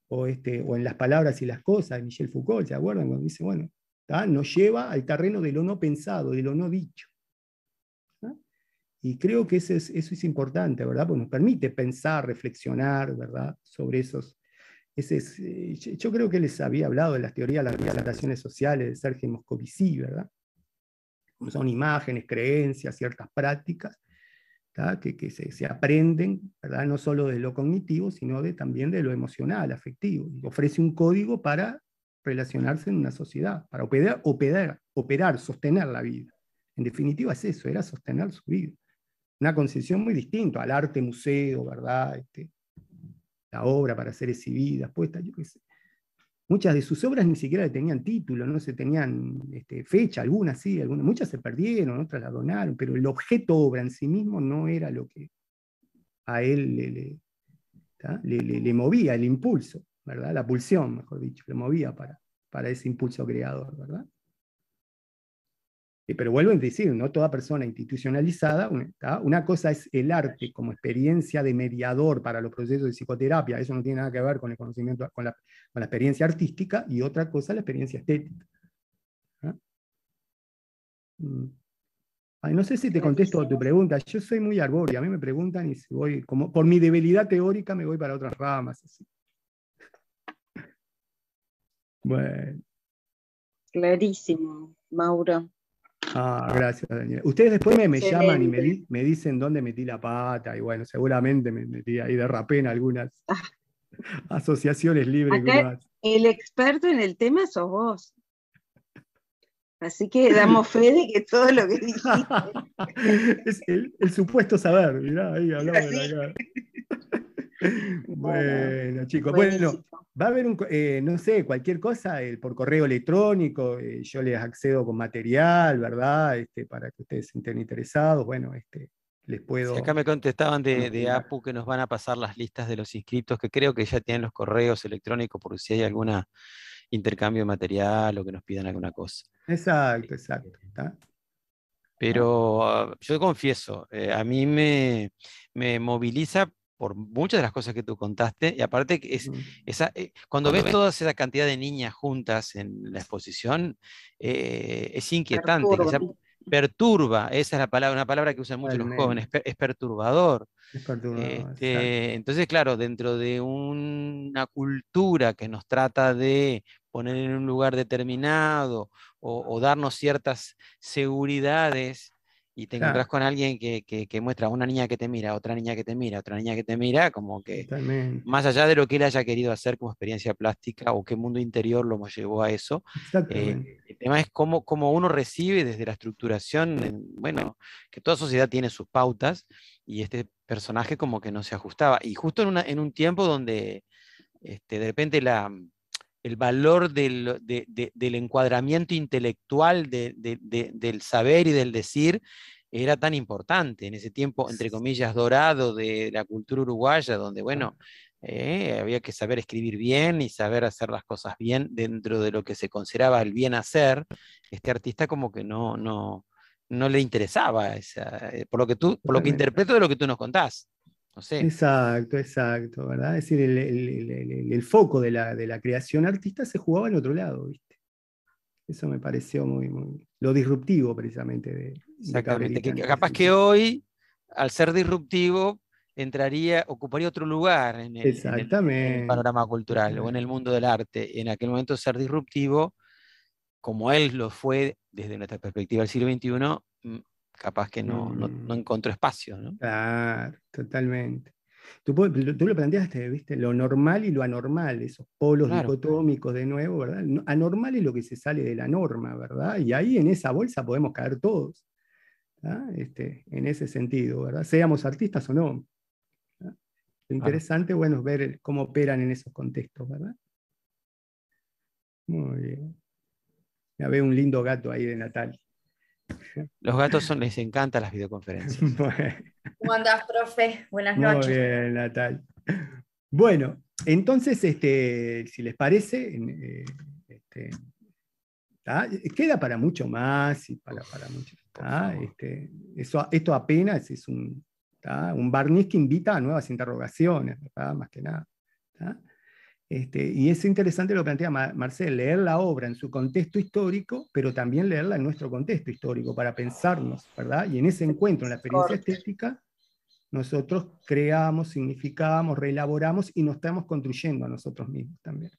O, este, o en las palabras y las cosas Michel Foucault, ¿se acuerdan? Cuando dice, bueno, ¿tá? nos lleva al terreno de lo no pensado, de lo no dicho. Y creo que eso es, eso es importante, ¿verdad? Porque nos permite pensar, reflexionar, ¿verdad? Sobre esos, eh, yo creo que les había hablado de las teorías de las representaciones sociales de Sergio Moscovici, ¿verdad? Son imágenes, creencias, ciertas prácticas que, se, se, aprenden, ¿verdad? no solo de lo cognitivo, sino de, también de lo emocional, afectivo. Ofrece un código para relacionarse en una sociedad, para operar, operar, operar, sostener la vida. En definitiva es eso, era sostener su vida. Una concepción muy distinta al arte museo, ¿verdad? Este, la obra para ser exhibida, puesta, yo qué sé. Muchas de sus obras ni siquiera tenían título, no se tenían este, fecha, algunas sí, algunas, muchas se perdieron, otras la donaron, pero el objeto obra en sí mismo no era lo que a él le, le, le, le, le movía, el impulso, ¿verdad? La pulsión, mejor dicho, le movía para, para ese impulso creador, ¿verdad? Eh, Pero vuelvo a decir, no toda persona institucionalizada, una, cosa es el arte como experiencia de mediador para los procesos de psicoterapia, eso no tiene nada que ver con el conocimiento, con la, experiencia artística, y otra cosa la experiencia estética. Mm. No sé si te contesto tu pregunta, yo soy muy arbórea, a mí me preguntan y si voy, como por mi debilidad teórica me voy para otras ramas. <laughs> Bueno. Clarísimo, Mauro. Ah, gracias, Daniel. Ustedes después me, me llaman y me, Excelente. di- me dicen dónde metí la pata, y bueno, seguramente me metí ahí de rapé en algunas <laughs> asociaciones libres. Acá-. El experto en el tema sos vos. Así que damos fe de que todo lo que dijiste. <laughs> es el, el supuesto saber, mirá, ahí hablamos de la cara. <laughs> Bueno, chicos, bueno, va a haber un, eh, no sé, cualquier cosa eh, por correo electrónico, eh, yo les accedo con material, ¿verdad? Este, para que ustedes estén interesados, bueno, este, les puedo... Sí, acá me contestaban de. APU que nos van a pasar las listas de los inscritos, que creo que ya tienen los correos electrónicos por si hay algún intercambio de material o que nos pidan alguna cosa. Exacto, exacto. ¿tá? Pero ah, yo confieso, eh, a mí me, me moviliza por muchas de las cosas que tú contaste, y aparte que es esa, eh, cuando ves toda esa cantidad de niñas juntas en la exposición, eh, es inquietante, quizá Perturba. esa es la palabra, una palabra que usan mucho los jóvenes, es perturbador. Es perturbador, exacto. Este, entonces, claro, dentro de una cultura que nos trata de poner en un lugar determinado o, o darnos ciertas seguridades, y te encontrás Claro. con alguien que, que- que muestra una niña que te mira, otra niña que te mira, otra niña que te mira, como que más allá de lo que él haya querido hacer como experiencia plástica o qué mundo interior lo llevó a eso, eh, el tema es cómo, cómo uno recibe desde la estructuración, en- bueno, que toda sociedad tiene sus pautas y este personaje como que no se ajustaba. Y justo en, una- en un tiempo donde este, de repente la, el valor del, de- de- del encuadramiento intelectual de- de- de- del saber y del decir era tan importante en ese tiempo, entre comillas, dorado de la cultura uruguaya, donde, bueno, eh, había que saber escribir bien y saber hacer las cosas bien dentro de lo que se consideraba el bien hacer, este artista como que no, no, no le interesaba, esa, eh, por lo que tú, por lo que interpreto de lo que tú nos contás. No sé. Exacto, exacto, ¿verdad? Es decir, el, el- el- el- el foco de la, de la creación artista se jugaba en otro lado, ¿viste? Eso me pareció muy, muy lo disruptivo precisamente de, de Exactamente. Cabrerita Que, capaz que hoy, al ser disruptivo, entraría, ocuparía otro lugar en el, en el- en el Exactamente. panorama cultural o en el mundo del arte. En aquel momento ser disruptivo, como él lo fue desde nuestra perspectiva del siglo XXI, capaz que no, no, no Mm. encontró espacio, ¿no? Claro, totalmente. Tú, tú lo planteaste, ¿viste? Lo normal y lo anormal, esos polos Claro. dicotómicos de nuevo, ¿verdad? No- Anormal es lo que se sale de la norma, ¿verdad? Y ahí en esa bolsa podemos caer todos, ¿ah? este, en ese sentido, ¿verdad? Seamos artistas o no. ¿ah? Lo interesante, bueno, es ver cómo operan en esos contextos, ¿verdad? Muy bien. Ya veo un lindo gato ahí de Natal. Los gatos son, <laughs> les encantan las videoconferencias. <laughs> Bueno. ¿Cómo andás, profe? Buenas Muy noches. bien, Natal. Bueno, entonces, este, si les parece, eh, este, ¿tá? queda para mucho más y para, para mucho. ¿tá? Este, eso, esto apenas es un, ¿tá? un barniz que invita a nuevas interrogaciones, ¿verdad? más que nada. ¿tá? Este, y es interesante lo que plantea Ma- Marcel, leer la obra en su contexto histórico, pero también leerla en nuestro contexto histórico para pensarnos, ¿verdad? Y en ese encuentro, en la experiencia estética, nosotros creamos, significamos, reelaboramos y nos estamos construyendo a nosotros mismos también.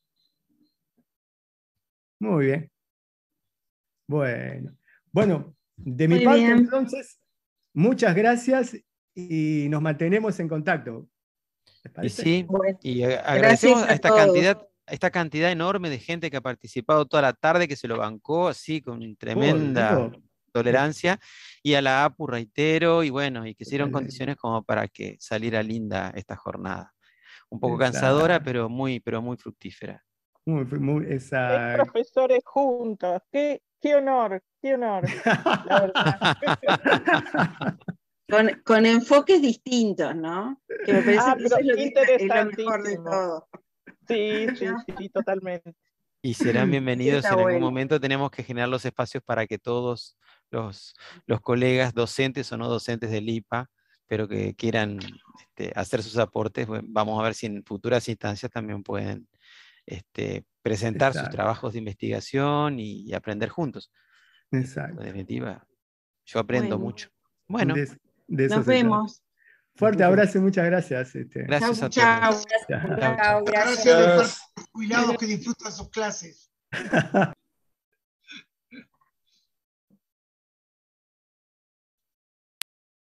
Muy bien. Bueno, bueno, de mi Muy parte bien. entonces, muchas gracias y nos mantenemos en contacto. ¿Les Y sí, Bueno, y agradecemos a a esta cantidad, a esta cantidad enorme de gente que ha participado toda la tarde, que se lo bancó así con tremenda Dios. tolerancia, y a la APU reitero, y bueno, y que Totalmente. condiciones como para que saliera linda esta jornada. Un poco Exacto. cansadora, pero muy, pero muy fructífera. Muy, muy, exacto. profesores juntos. Qué, qué honor, qué honor. <laughs> La. Con, con enfoques distintos, ¿no? Que me parece Ah, que eso es lo, que está- es lo mejor de interesantísimo. todo. Sí, sí, <laughs> sí, totalmente. Y serán bienvenidos en algún momento. Tenemos que generar los espacios para que todos los, los colegas docentes o no docentes del IPA, pero que quieran este, hacer sus aportes, vamos a ver si en futuras instancias también pueden este, presentar sus trabajos de investigación y, y aprender juntos. Exacto. En definitiva, yo aprendo Bueno. mucho. Bueno, de eso Nos vemos. Fuerte abrazo y muchas gracias. este. gracias a Chau, todos. chau. Chao. Chau, chau. Gracias gracias. los jubilados que disfrutan sus clases. <laughs>